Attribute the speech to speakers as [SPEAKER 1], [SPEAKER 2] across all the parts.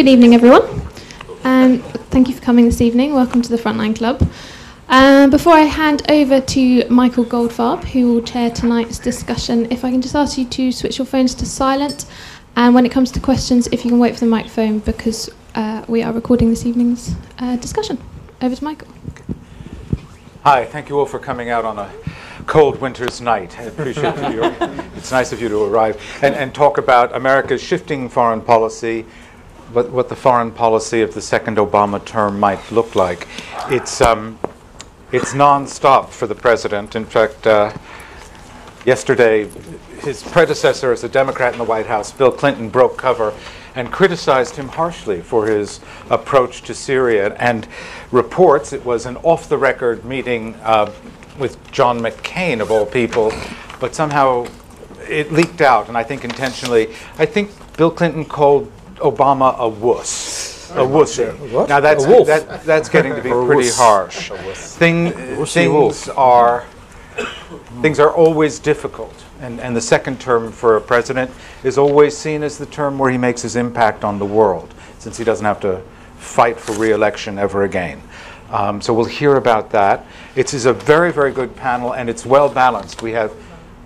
[SPEAKER 1] Good evening, everyone. Um, thank you for coming this evening. Welcome to the Frontline Club. Um, before I hand over to Michael Goldfarb, who will chair tonight's discussion, if I can just ask you to switch your phones to silent. And when it comes to questions, if you can wait for the microphone because uh, we are recording this evening's uh, discussion. Over to Michael.
[SPEAKER 2] Hi, thank you all for coming out on a cold winter's night. I appreciate you. It's nice of you to arrive and, and talk about America's shifting foreign policy, what, what the foreign policy of the second Obama term might look like. It's, um, it's nonstop for the president. In fact, uh, yesterday, his predecessor as a Democrat in the White House, Bill Clinton, broke cover and criticized him harshly for his approach to Syria and reports it was an off the record meeting uh, with John McCain, of all people, but somehow it leaked out, and I think intentionally. I think Bill Clinton called Obama a wuss. A wuss.
[SPEAKER 3] What?
[SPEAKER 2] Now that's that, that's getting to be pretty harsh. Thing, things are things are always difficult. And, and the second term for a president is always seen as the term where he makes his impact on the world, since he doesn't have to fight for re-election ever again. Um, so we'll hear about that. It is a very, very good panel, and it's well balanced. We have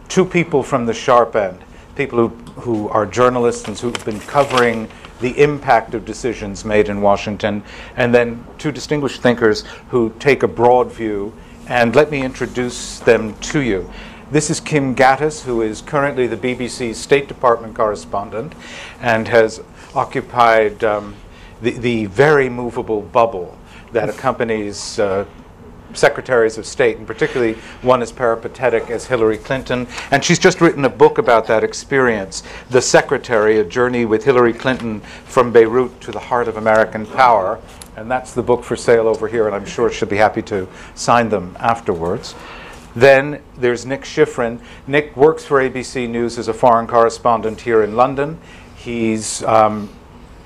[SPEAKER 2] two people from the sharp end, people who, who are journalists and who've been covering the impact of decisions made in Washington, and then two distinguished thinkers who take a broad view. And let me introduce them to you. This is Kim Ghattas, who is currently the BBC State Department correspondent and has occupied um, the, the very movable bubble that accompanies uh, secretaries of state, and particularly one as peripatetic as Hillary Clinton. And she's just written a book about that experience, The Secretary, A Journey with Hillary Clinton from Beirut to the Heart of American Power. And that's the book for sale over here, and I'm sure she'll be happy to sign them afterwards. Then there's Nick Schifrin. Nick works for ABC News as a foreign correspondent here in London. He's, um,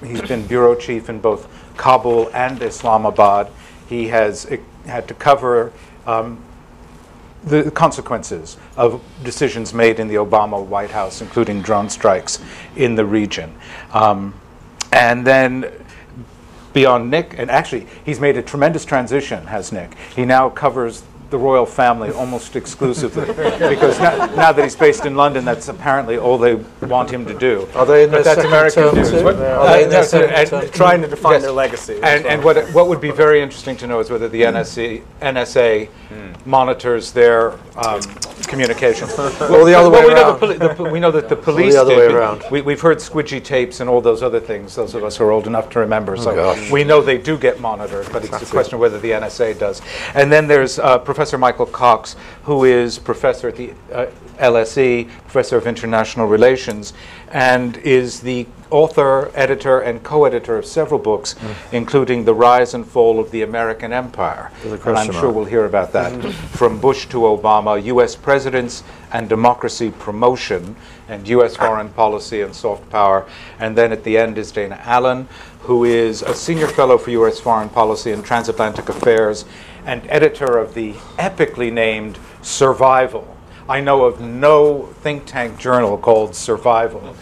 [SPEAKER 2] he's been bureau chief in both Kabul and Islamabad. He has had to cover um, the consequences of decisions made in the Obama White House, including drone strikes in the region. Um, and then beyond Nick, and actually, he's made a tremendous transition, has Nick. He now covers the royal family almost exclusively because now, now that he's based in London, that's apparently all they want him to do.
[SPEAKER 3] Are they in
[SPEAKER 2] but
[SPEAKER 3] their
[SPEAKER 2] that's American
[SPEAKER 3] term
[SPEAKER 2] news.
[SPEAKER 3] too?
[SPEAKER 2] What-
[SPEAKER 3] Are they in
[SPEAKER 2] uh, no,
[SPEAKER 3] second
[SPEAKER 2] and-
[SPEAKER 4] trying to define
[SPEAKER 2] Yes.
[SPEAKER 4] their legacy.
[SPEAKER 2] And,
[SPEAKER 4] That's
[SPEAKER 2] and what, what would be very interesting to know is whether the NSA, NSA monitors their um, communications.
[SPEAKER 3] Or the other way
[SPEAKER 2] we know,
[SPEAKER 3] around.
[SPEAKER 2] the poli- the we know that the police The
[SPEAKER 3] other
[SPEAKER 2] did.
[SPEAKER 3] way around.
[SPEAKER 2] We, we've heard squidgy tapes and all those other things, those of us who are old enough to remember. So
[SPEAKER 3] gosh.
[SPEAKER 2] we know they do get monitored, but it's a question of whether the NSA does. And then there's uh, Professor Michael Cox, who is professor at the uh, LSE, professor of international relations, and is the author, editor, and co-editor of several books, including The Rise and Fall of the American Empire. And I'm sure we'll hear about that. From Bush to Obama, U.S. presidents and democracy promotion, and U.S. foreign policy and soft power. And then at the end is Dana Allin, who is a senior fellow for U.S. foreign policy and transatlantic affairs, and editor of the epically named Survival. I know of no think tank journal called Survival,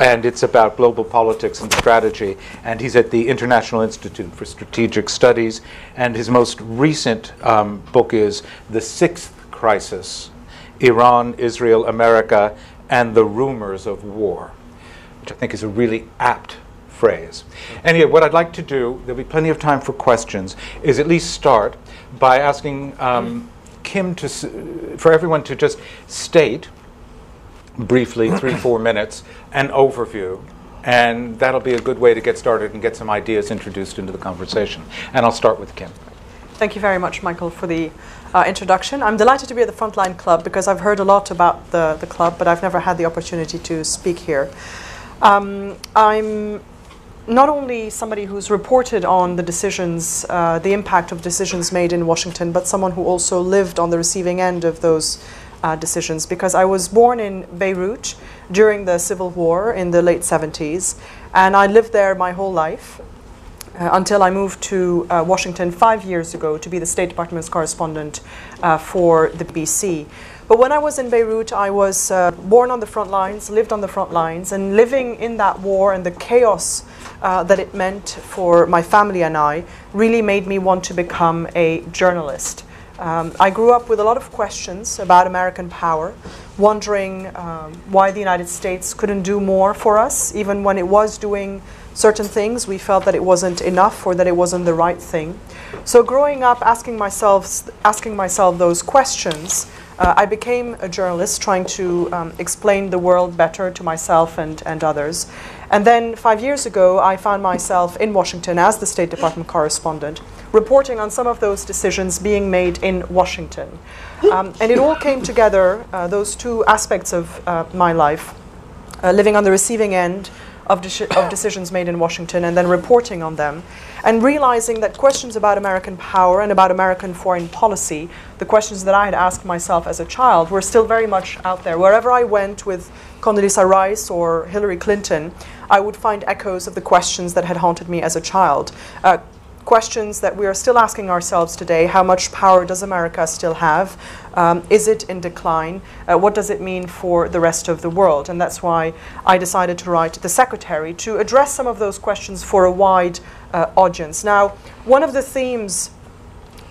[SPEAKER 2] and it's about global politics and strategy. And he's at the International Institute for Strategic Studies, and his most recent um, book is The Sixth Crisis Iran, Israel, America, and the Rumors of War, which I think is a really apt phrase. Anyway, what I'd like to do, there'll be plenty of time for questions, is at least start by asking um, Kim to, s- for everyone to just state briefly, three, four minutes, an overview. And that'll be a good way to get started and get some ideas introduced into the conversation. And I'll start with Kim.
[SPEAKER 5] Thank you very much, Michael, for the uh, introduction. I'm delighted to be at the Frontline Club because I've heard a lot about the, the club, but I've never had the opportunity to speak here. Um, I'm not only somebody who's reported on the decisions, uh, the impact of decisions made in Washington, but someone who also lived on the receiving end of those uh, decisions because I was born in Beirut during the civil war in the late 70s, and I lived there my whole life uh, until I moved to uh, Washington five years ago to be the State Department's correspondent uh, for the BBC. But when I was in Beirut, I was uh, born on the front lines, lived on the front lines, and living in that war and the chaos uh, that it meant for my family and I really made me want to become a journalist. Um, I grew up with a lot of questions about American power, wondering um, why the United States couldn't do more for us, even when it was doing certain things, we felt that it wasn't enough or that it wasn't the right thing. So growing up, asking myself, asking myself those questions, uh, I became a journalist trying to um, explain the world better to myself and, and others. And then five years ago, I found myself in Washington as the State Department correspondent, reporting on some of those decisions being made in Washington. Um, and it all came together, uh, those two aspects of uh, my life, uh, living on the receiving end of, de of decisions made in Washington and then reporting on them, and realizing that questions about American power and about American foreign policy, the questions that I had asked myself as a child, were still very much out there. Wherever I went with Condoleezza Rice or Hillary Clinton, I would find echoes of the questions that had haunted me as a child. Uh, questions that we are still asking ourselves today. How much power does America still have? Um, is it in decline? Uh, what does it mean for the rest of the world? And that's why I decided to write the Secretary to address some of those questions for a wide uh, audience. Now, one of the themes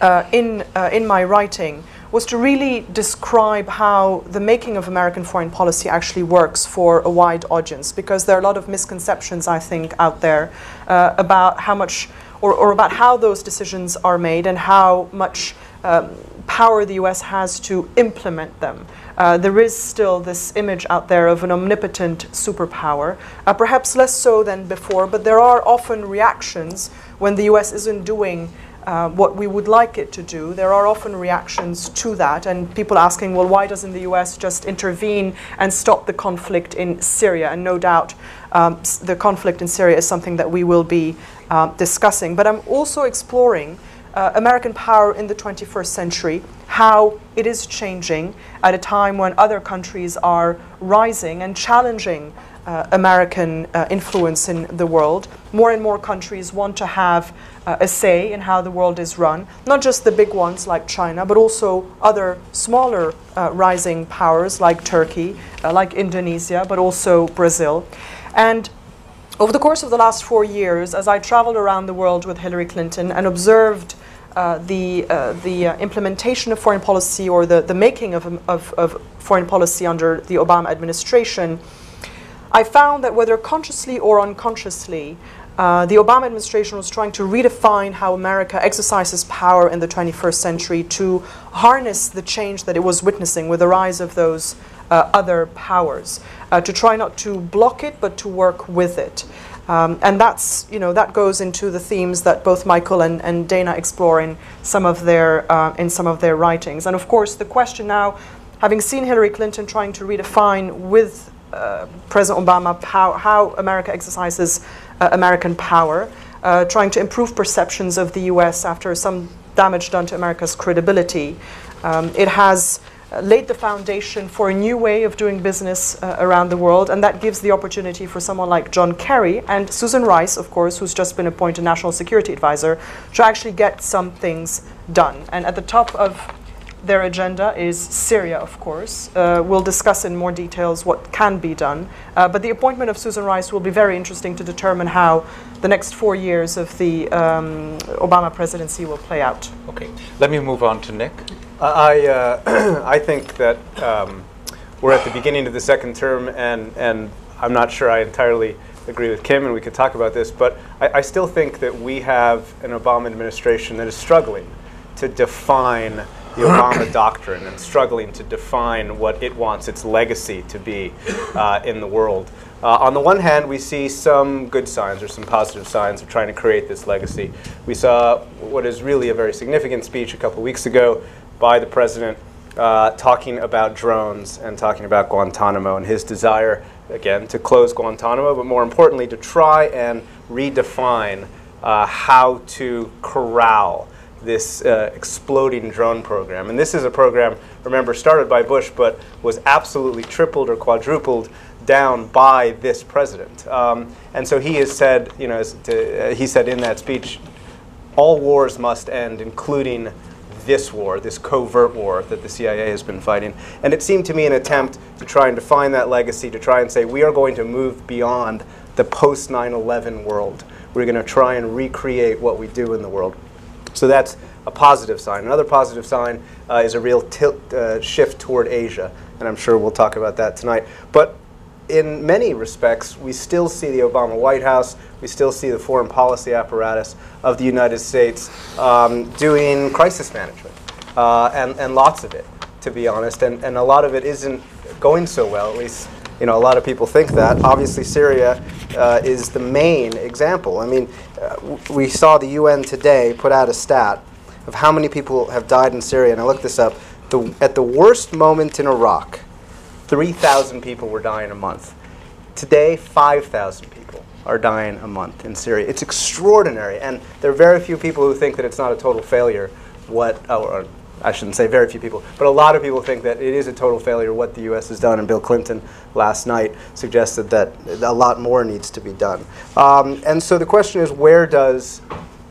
[SPEAKER 5] uh, in, uh, in my writing was to really describe how the making of American foreign policy actually works for a wide audience, because there are a lot of misconceptions, I think, out there uh, about how much or, or about how those decisions are made and how much um, power the US has to implement them. Uh, there is still this image out there of an omnipotent superpower, uh, perhaps less so than before, but there are often reactions when the US isn't doing uh, what we would like it to do. There are often reactions to that, and people asking, well, why doesn't the US just intervene and stop the conflict in Syria? And no doubt um, the conflict in Syria is something that we will be uh, discussing. But I'm also exploring uh, American power in the 21st century, how it is changing at a time when other countries are rising and challenging uh, American uh, influence in the world. More and more countries want to have uh, a say in how the world is run, not just the big ones like China, but also other smaller uh, rising powers like Turkey, uh, like Indonesia, but also Brazil. And over the course of the last four years, as I traveled around the world with Hillary Clinton and observed uh, the, uh, the uh, implementation of foreign policy or the, the making of, of, of, foreign policy under the Obama administration, I found that whether consciously or unconsciously, uh, the Obama administration was trying to redefine how America exercises power in the 21st century to harness the change that it was witnessing with the rise of those uh, other powers, uh, to try not to block it, but to work with it. Um, and that's, you know, that goes into the themes that both Michael and, and Dana explore in some of their, uh, in some of their writings. And of course, the question now, having seen Hillary Clinton trying to redefine with uh, President Obama how, how America exercises uh, American power, uh, trying to improve perceptions of the US after some damage done to America's credibility. Um, it has uh, laid the foundation for a new way of doing business uh, around the world, and that gives the opportunity for someone like John Kerry and Susan Rice, of course, who's just been appointed National Security Advisor, to actually get some things done. And at the top of their agenda is Syria, of course. Uh, we'll discuss in more details what can be done. Uh, but the appointment of Susan Rice will be very interesting to determine how the next four years of the um, Obama presidency will play out.
[SPEAKER 2] Okay, let me move on to Nick.
[SPEAKER 3] I, uh, I think that um, we're at the beginning of the second term, and, and I'm not sure I entirely agree with Kim, and we could talk about this, but I, I still think that we have an Obama administration that is struggling to define the Obama doctrine and struggling to define what it wants its legacy to be uh, in the world. Uh, on the one hand, we see some good signs or some positive signs of trying to create this legacy. We saw what is really a very significant speech a couple weeks ago by the president uh, talking about drones and talking about Guantanamo and his desire, again, to close Guantanamo, but more importantly, to try and redefine uh, how to corral this uh, exploding drone program. And this is a program, remember, started by Bush, but was absolutely tripled or quadrupled down by this president. Um, and so he has said, you know, to, uh, he said in that speech, all wars must end, including this war, this covert war that the CIA has been fighting. And it seemed to me an attempt to try and define that legacy, to try and say we are going to move beyond the post 9 11 world. We're going to try and recreate what we do in the world. So that's a positive sign. Another positive sign uh, is a real tilt, uh, shift toward Asia, and I'm sure we'll talk about that tonight. But in many respects, we still see the Obama White House, we still see the foreign policy apparatus of the United States um, doing crisis management, uh, and, and lots of it, to be honest. And, and a lot of it isn't going so well, at least you know, a lot of people think that. Obviously, Syria uh, is the main example. I mean, uh, we saw the UN today put out a stat of how many people have died in Syria, and I looked this up. The, at the worst moment in Iraq, 3,000 people were dying a month. Today, 5,000 people are dying a month in Syria. It's extraordinary, and there are very few people who think that it's not a total failure. What, or I shouldn't say very few people, but a lot of people think that it is a total failure what the U.S. has done. And Bill Clinton last night suggested that a lot more needs to be done. Um, and so the question is, where does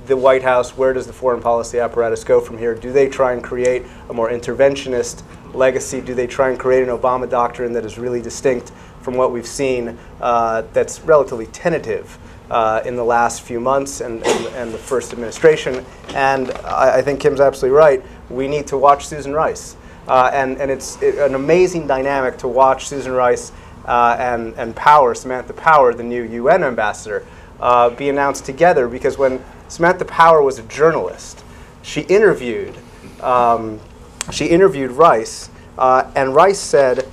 [SPEAKER 3] the White House, where does the foreign policy apparatus go from here? Do they try and create a more interventionist legacy? Do they try and create an Obama doctrine that is really distinct from what we've seen uh, that's relatively tentative? Uh, in the last few months and, and, and, the first administration. And I, I, think Kim's absolutely right we need to watch Susan Rice. Uh, and, and it's it, an amazing dynamic to watch Susan Rice uh, and, and Power, Samantha Power, the new UN ambassador, uh, be announced together because when Samantha Power was a journalist, she interviewed, um, she interviewed Rice, uh, and Rice said,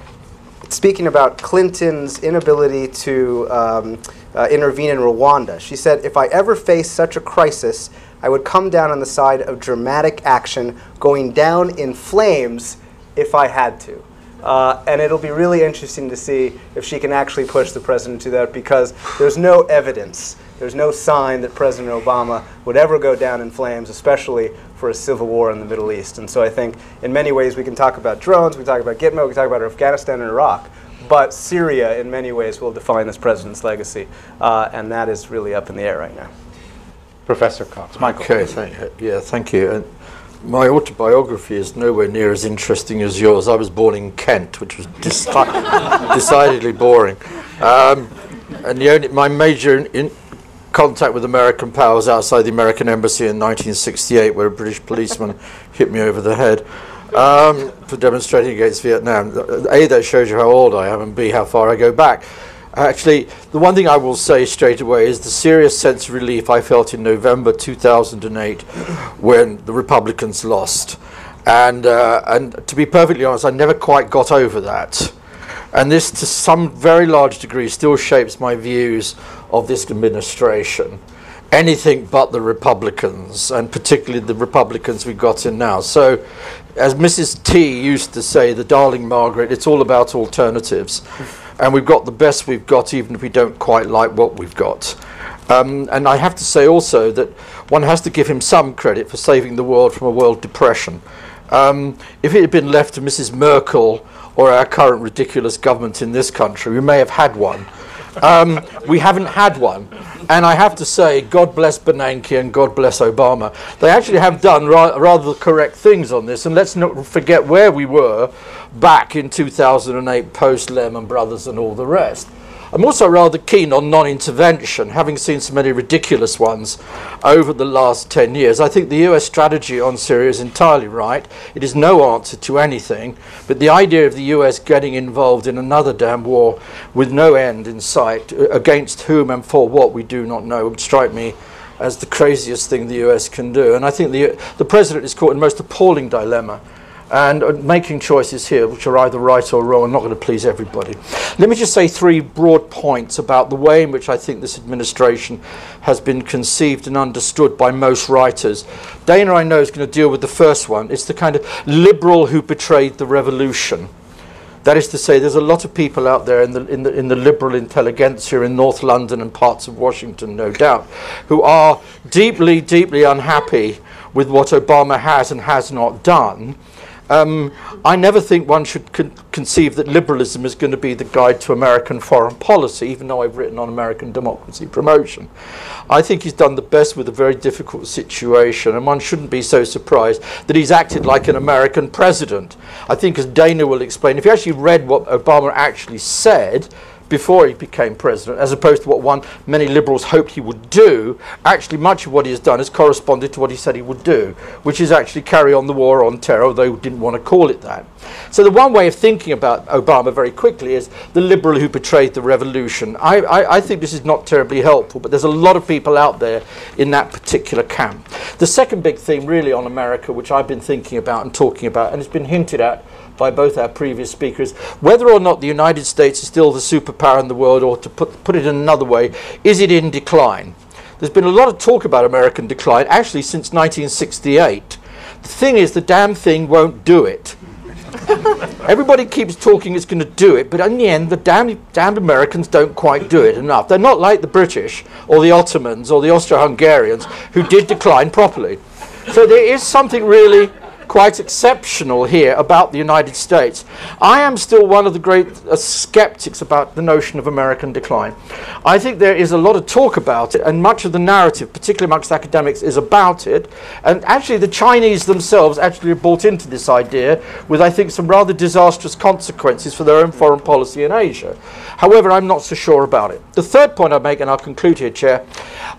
[SPEAKER 3] speaking about Clinton's inability to um, uh, intervene in Rwanda, she said, if I ever face such a crisis, I would come down on the side of dramatic action, going down in flames if I had to. Uh, and it'll be really interesting to see if she can actually push the president to that because there's no evidence, there's no sign that President Obama would ever go down in flames, especially for a civil war in the Middle East. And so I think in many ways we can talk about drones, we talk about Gitmo, we talk about Afghanistan and Iraq, but Syria in many ways will define this president's legacy. Uh, and that is really up in the air right now.
[SPEAKER 2] Professor Cox. Michael.
[SPEAKER 4] Okay, thank, yeah, thank you. And my autobiography is nowhere near as interesting as yours. I was born in Kent, which was decidedly boring. Um, and the only, my major in, contact with American powers outside the American embassy in 1968, where a British policeman hit me over the head um, for demonstrating against Vietnam. A, that shows you how old I am, and B, how far I go back. Actually, the one thing I will say straight away is the serious sense of relief I felt in November 2008 when the Republicans lost. And, uh, and to be perfectly honest, I never quite got over that. And this, to some very large degree, still shapes my views of this administration. Anything but the Republicans, and particularly the Republicans we've got in now. So, as Mrs. T used to say, the darling Margaret, it's all about alternatives and we've got the best we've got, even if we don't quite like what we've got. Um, and I have to say also that one has to give him some credit for saving the world from a world depression. Um, if it had been left to Mrs. Merkel or our current ridiculous government in this country, we may have had one. Um, we haven't had one. And I have to say, God bless Bernanke and God bless Obama. They actually have done ra- rather correct things on this. And let's not forget where we were back in 2008, post Lehman Brothers and all the rest. I'm also rather keen on non intervention, having seen so many ridiculous ones over the last 10 years. I think the US strategy on Syria is entirely right. It is no answer to anything, but the idea of the US getting involved in another damn war with no end in sight, uh, against whom and for what we do not know, would strike me as the craziest thing the US can do. And I think the, the president is caught in the most appalling dilemma and uh, making choices here which are either right or wrong are not going to please everybody. Let me just say three broad points about the way in which I think this administration has been conceived and understood by most writers. Dana, I know, is going to deal with the first one. It's the kind of liberal who betrayed the revolution. That is to say, there's a lot of people out there in the, in the, in the liberal intelligentsia in North London and parts of Washington, no doubt, who are deeply, deeply unhappy with what Obama has and has not done Um, I never think one should con- conceive that liberalism is going to be the guide to American foreign policy, even though I've written on American democracy promotion. I think he's done the best with a very difficult situation, and one shouldn't be so surprised that he's acted like an American president. I think, as Dana will explain, if you actually read what Obama actually said, before he became president, as opposed to what one many liberals hoped he would do. Actually, much of what he has done has corresponded to what he said he would do, which is actually carry on the war on terror, although he didn't want to call it that. So the one way of thinking about Obama very quickly is the liberal who betrayed the revolution. I, I, I think this is not terribly helpful, but there's a lot of people out there in that particular camp. The second big theme, really, on America, which I've been thinking about and talking about, and it's been hinted at by both our previous speakers, whether or not the United States is still the superpower in the world, or to put, put it in another way, is it in decline? There's been a lot of talk about American decline, actually, since 1968. The thing is, the damn thing won't do it. Everybody keeps talking it's going to do it, but in the end, the damned, damned Americans don't quite do it enough. They're not like the British or the Ottomans or the Austro Hungarians who did decline properly. So there is something really quite exceptional here about the United States. I am still one of the great uh, skeptics about the notion of American decline. I think there is a lot of talk about it, and much of the narrative, particularly amongst academics, is about it. And actually, the Chinese themselves actually bought into this idea with, I think, some rather disastrous consequences for their own foreign policy in Asia. However, I'm not so sure about it. The third point I make, and I'll conclude here, Chair,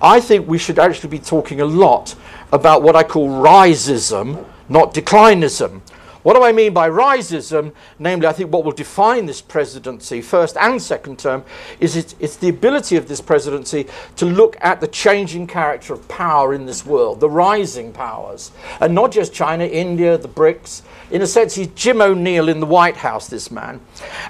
[SPEAKER 4] I think we should actually be talking a lot about what I call riseism not declinism. What do I mean by riseism? Namely, I think what will define this presidency, first and second term, is it's, it's, the ability of this presidency to look at the changing character of power in this world, the rising powers, and not just China, India, the BRICS, in a sense, he's Jim O'Neill in the White House, this man,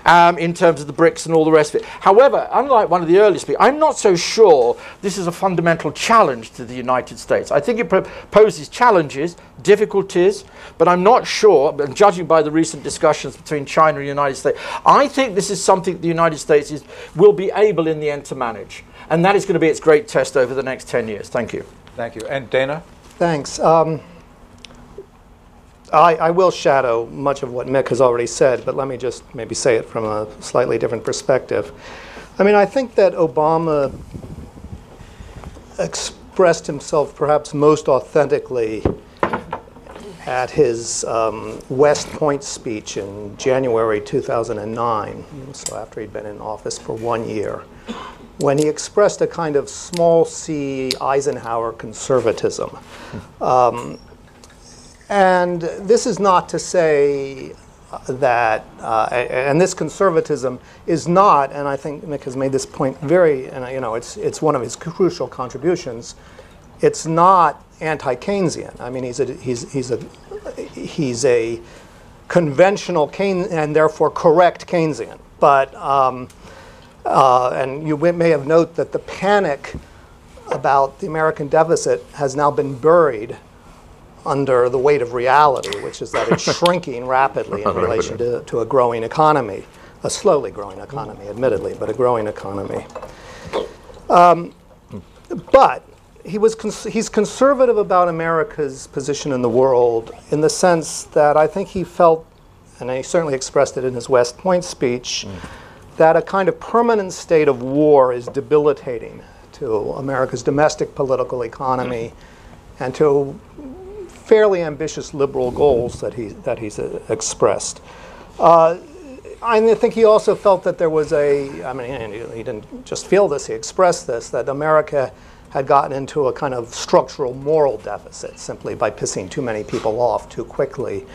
[SPEAKER 4] um, in terms of the BRICS and all the rest of it. However, unlike one of the earliest I'm not so sure this is a fundamental challenge to the United States. I think it poses challenges, difficulties, but I'm not sure, and judging by the recent discussions between China and the United States, I think this is something the United States is, will be able in the end to manage. And that is going to be its great test over the next 10 years. Thank you.
[SPEAKER 2] Thank you. And Dana?
[SPEAKER 6] Thanks. Um, I, I, will shadow much of what Mick has already said, but let me just maybe say it from a slightly different perspective. I mean, I think that Obama expressed himself perhaps most authentically at his um, West Point speech in January 2009, so after he'd been in office for one year, when he expressed a kind of small c Eisenhower conservatism. Um, and this is not to say that, uh, and this conservatism is not, and I think Mick has made this point very, and you know, it's, it's one of his crucial contributions, it's not anti-Keynesian. I mean, he's a, he's, he's a, he's a conventional Keyn and therefore correct Keynesian. But, um, uh, and you may have noted that the panic about the American deficit has now been buried under the weight of reality, which is that it's shrinking rapidly in relation to, to a growing economy, a slowly growing economy, admittedly, but a growing economy. Um, but he was cons he's conservative about America's position in the world in the sense that I think he felt, and he certainly expressed it in his West Point speech, mm. that a kind of permanent state of war is debilitating to America's domestic political economy and to fairly ambitious liberal goals that, he, that he's uh, expressed. Uh, I think he also felt that there was a, I mean, he, he didn't just feel this, he expressed this, that America had gotten into a kind of structural moral deficit simply by pissing too many people off too quickly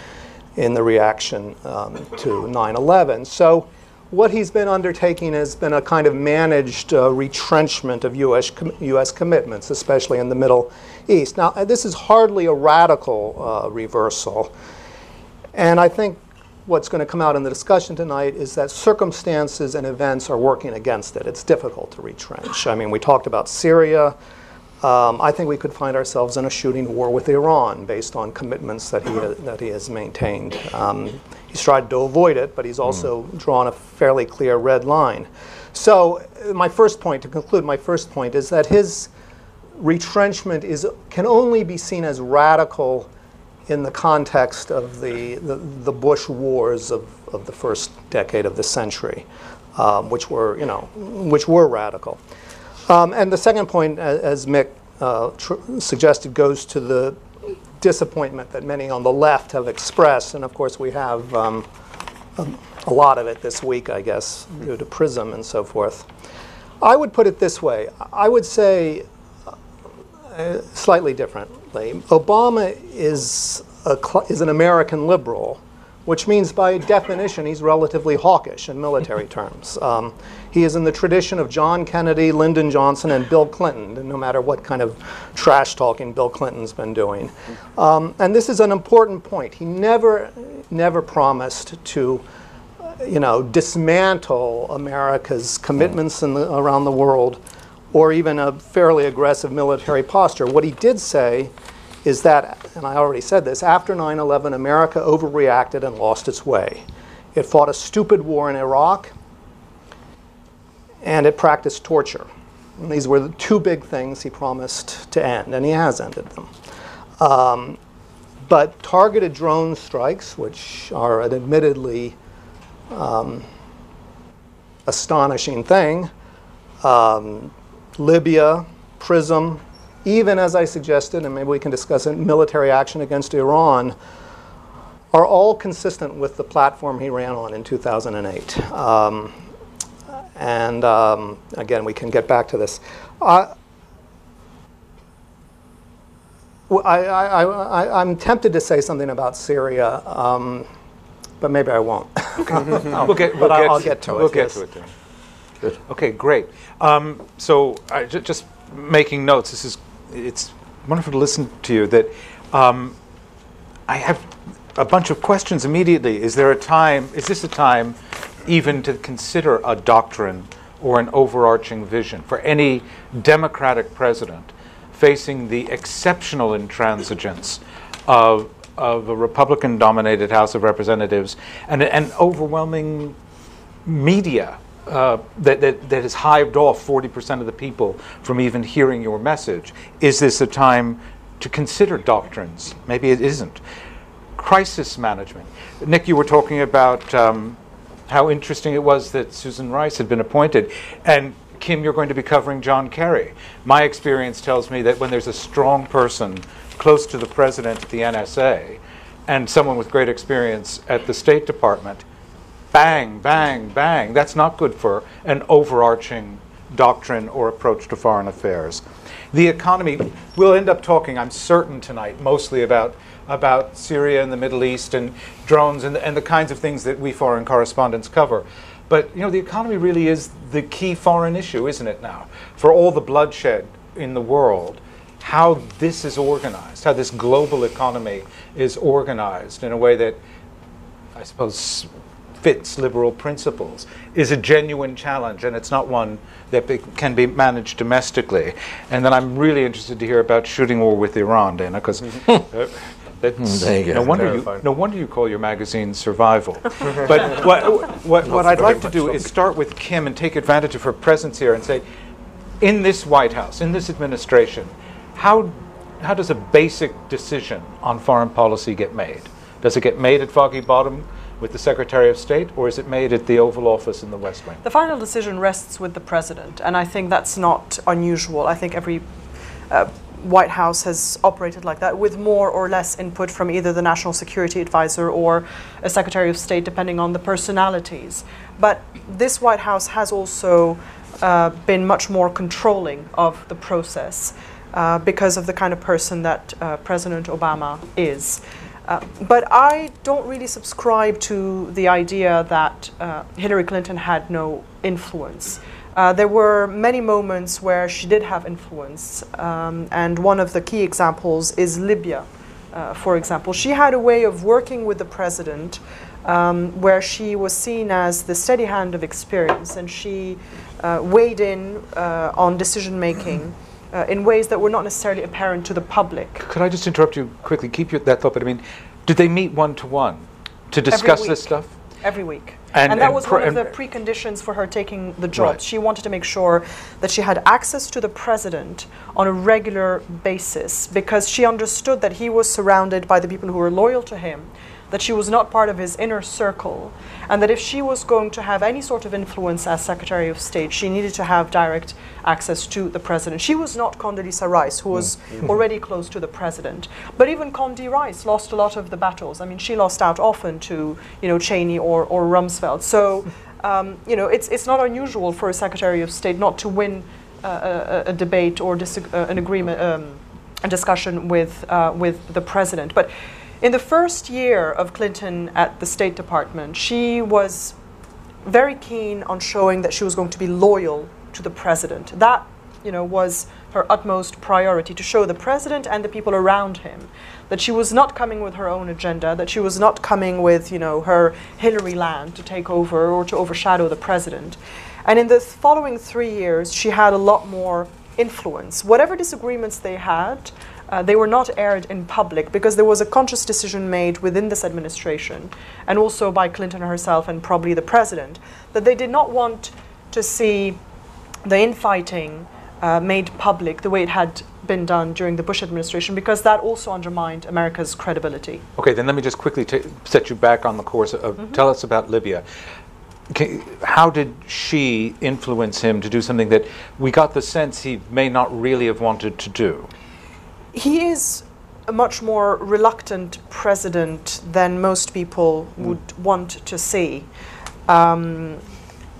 [SPEAKER 6] in the reaction um, to 9 11. So, what he's been undertaking has been a kind of managed uh, retrenchment of US, com US commitments, especially in the Middle East. Now, this is hardly a radical uh, reversal. And I think what's going to come out in the discussion tonight is that circumstances and events are working against it. It's difficult to retrench. I mean, we talked about Syria. Um, I think we could find ourselves in a shooting war with Iran based on commitments that he, that he has maintained. Um, he's tried to avoid it, but he's also mm. drawn a fairly clear red line. So, my first point, to conclude, my first point is that his retrenchment is, can only be seen as radical in the context of the, the, the Bush wars of, of the first decade of the century, um, which were, you know, which were radical. Um, and the second point, as Mick uh, suggested, goes to the disappointment that many on the left have expressed. And of course, we have um, a, a lot of it this week, I guess, due to PRISM and so forth. I would put it this way I would say, uh, slightly differently, Obama is, a cl- is an American liberal which means by definition he's relatively hawkish in military terms. Um, he is in the tradition of John Kennedy, Lyndon Johnson, and Bill Clinton, no matter what kind of trash talking Bill Clinton's been doing. Um, and this is an important point. He never, never promised to, you know, dismantle America's commitments the, around the world or even a fairly aggressive military posture. What he did say is that, and I already said this, after 9 11, America overreacted and lost its way. It fought a stupid war in Iraq, and it practiced torture. And these were the two big things he promised to end, and he has ended them. Um, but targeted drone strikes, which are an admittedly um, astonishing thing, um, Libya, PRISM, even as I suggested, and maybe we can discuss it, military action against Iran, are all consistent with the platform he ran on in 2008. Um, and um, again, we can get back to this. Uh, I, am tempted to say something about Syria, um, but maybe I won't.
[SPEAKER 2] Okay. we'll get, we'll
[SPEAKER 6] but
[SPEAKER 2] get
[SPEAKER 6] I'll
[SPEAKER 2] to,
[SPEAKER 6] get to
[SPEAKER 2] we'll
[SPEAKER 6] it.
[SPEAKER 2] get
[SPEAKER 6] yes.
[SPEAKER 2] to it then. Good. Okay, great. Um, so I j- just making notes. This is it's wonderful to listen to you. That um, I have a bunch of questions immediately. Is there a time? Is this a time even to consider a doctrine or an overarching vision for any democratic president facing the exceptional intransigence of of a Republican-dominated House of Representatives and an overwhelming media uh, that, that, that has hived off 40% of the people from even hearing your message? Is this a time to consider doctrines? Maybe it isn't. Crisis management. Nick, you were talking about um, how interesting it was that Susan Rice had been appointed. And Kim, you're going to be covering John Kerry. My experience tells me that when there's a strong person close to the president at the NSA and someone with great experience at the State Department, bang, bang, bang. That's not good for an overarching doctrine or approach to foreign affairs. The economy, we'll end up talking, I'm certain, tonight, mostly about, about Syria and the Middle East and drones and, and the kinds of things that we foreign correspondents cover. But you know, the economy really is the key foreign issue, isn't it now? For all the bloodshed in the world, how this is organized, how this global economy is organized in a way that I suppose fits liberal principles is a genuine challenge, and it's not one that be, can be managed domestically. And then I'm really interested to hear about shooting war with Iran, Dana, because uh, that's
[SPEAKER 4] There you go.
[SPEAKER 2] no wonder you no wonder you call your magazine Survival. but what what, what I'd like to do
[SPEAKER 3] so.
[SPEAKER 2] is start with Kim and take advantage of her presence here and say, in this White House, in this administration, how how does a basic decision on foreign policy get made? Does it get made at Foggy Bottom with the Secretary of State, or is it made at the Oval Office in the West Wing?
[SPEAKER 5] The final decision rests with the president, and I think that's not unusual. I think every uh, White House has operated like that, with more or less input from either the National Security Advisor or a Secretary of State, depending on the personalities. But this White House has also uh, been much more controlling of the process uh, because of the kind of person that uh, President Obama is. Uh, but I don't really subscribe to the idea that uh, Hillary Clinton had no influence. Uh, there were many moments where she did have influence, um, and one of the key examples is Libya, uh, for example. She had a way of working with the president um, where she was seen as the steady hand of experience, and she uh, weighed in on decision making. Uh, in ways that were not necessarily apparent to the public.
[SPEAKER 2] Could I just interrupt you quickly? Keep your, that thought, but I mean, did they meet one to one to discuss this stuff?
[SPEAKER 5] Every week. And,
[SPEAKER 2] And-
[SPEAKER 5] that
[SPEAKER 2] and
[SPEAKER 5] was one of the preconditions for her taking the job.
[SPEAKER 2] Right.
[SPEAKER 5] She wanted to make sure that she had access to the president on a regular basis because she understood that he was surrounded by the people who were loyal to him, that she was not part of his inner circle, and that if she was going to have any sort of influence as Secretary of State, she needed to have direct access to the president. She was not Condoleezza Rice, who was already close to the president. But even Condi Rice lost a lot of the battles. I mean, she lost out often to, you know, Cheney or, or Rumsfeld. So, um, you know, it's, it's not unusual for a Secretary of State not to win uh, a, a debate or disag- uh, an agreement, um, a discussion with, uh, with the president. But in the first year of Clinton at the State Department, she was very keen on showing that she was going to be loyal to the president. That, you know, was her utmost priority to show the president and the people around him that she was not coming with her own agenda, that she was not coming with, you know, her Hillary land to take over or to overshadow the president. And in the following three years, she had a lot more influence. Whatever disagreements they had, uh, they were not aired in public because there was a conscious decision made within this administration and also by Clinton herself and probably the president that they did not want to see the infighting uh, made public the way it had been done during the Bush administration because that also undermined America's credibility.
[SPEAKER 2] Okay, then let me just quickly ta set you back on the course of.
[SPEAKER 5] Mm-hmm.
[SPEAKER 2] Tell us about Libya. How did she influence him to do something that we got the sense he may not really have wanted to do?
[SPEAKER 5] He is a much more reluctant president than most people would want to see. Um,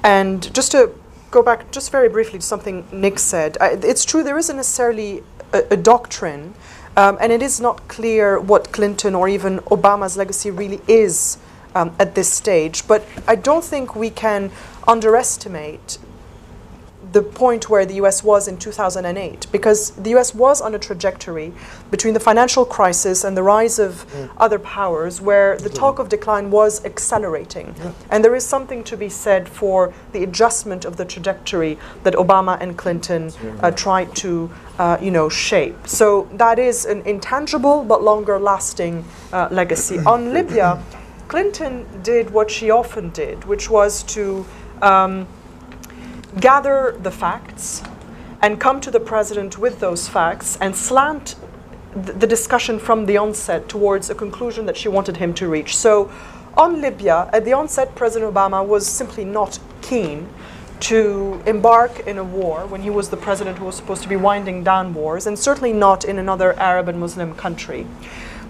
[SPEAKER 5] and just to go back just very briefly to something Nick said, I, it's true there isn't necessarily a, a doctrine, um, and it is not clear what Clinton or even Obama's legacy really is um, at this stage. But I don't think we can underestimate the point where the US was in 2008 because the US was on a trajectory between the financial crisis and the rise of other powers where the talk of decline was accelerating. And there is something to be said for the adjustment of the trajectory that Obama and Clinton uh, tried to uh, you know, shape. So that is an intangible but longer lasting uh, legacy. On Libya, Clinton did what she often did, which was to um, gather the facts and come to the president with those facts and slant th- the discussion from the onset towards a conclusion that she wanted him to reach. So, on Libya, at the onset, President Obama was simply not keen to embark in a war when he was the president who was supposed to be winding down wars, and certainly not in another Arab and Muslim country.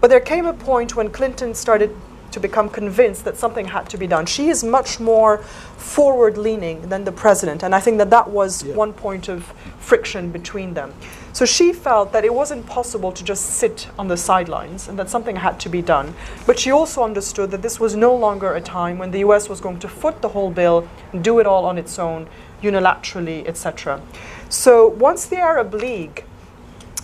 [SPEAKER 5] But there came a point when Clinton started to become convinced that something had to be done. She is much more forward leaning than the president, and I think that that was one point of friction between them. So she felt that it wasn't possible to just sit on the sidelines and that something had to be done. But she also understood that this was no longer a time when the US was going to foot the whole bill and do it all on its own, unilaterally, etc. So once the Arab League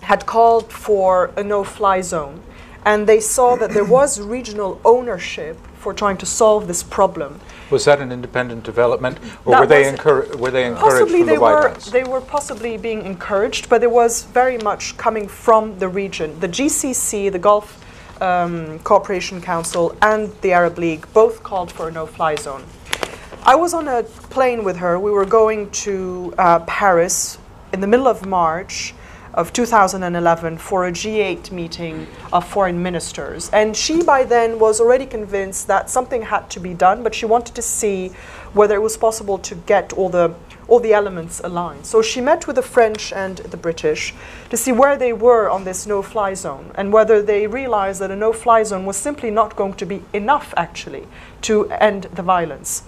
[SPEAKER 5] had called for a no fly zone, and they saw that there was regional ownership for trying to solve this problem.
[SPEAKER 2] Was that an independent development, or
[SPEAKER 5] That
[SPEAKER 2] were they, encour- were they encouraged
[SPEAKER 5] Possibly
[SPEAKER 2] from
[SPEAKER 5] they
[SPEAKER 2] the White
[SPEAKER 5] were
[SPEAKER 2] House?
[SPEAKER 5] they were possibly being encouraged, but it was very much coming from the region. The GCC, the Gulf um, Cooperation Council, and the Arab League both called for a no-fly zone. I was on a plane with her. We were going to uh, Paris in the middle of March of 2011 for a G8 meeting of foreign ministers. And she, by then, was already convinced that something had to be done, but she wanted to see whether it was possible to get all the all the elements aligned. So she met with the French and the British to see where they were on this no-fly zone and whether they realized that a no-fly zone was simply not going to be enough actually to end the violence.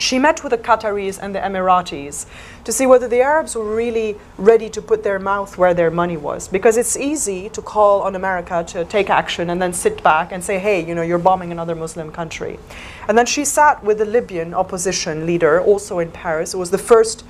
[SPEAKER 5] She met with the Qataris and the Emiratis to see whether the Arabs were really ready to put their mouth where their money was. Because it's easy to call on America to take action and then sit back and say, hey, you know, you're bombing another Muslim country. And then she sat with the Libyan opposition leader, also in Paris. It was the first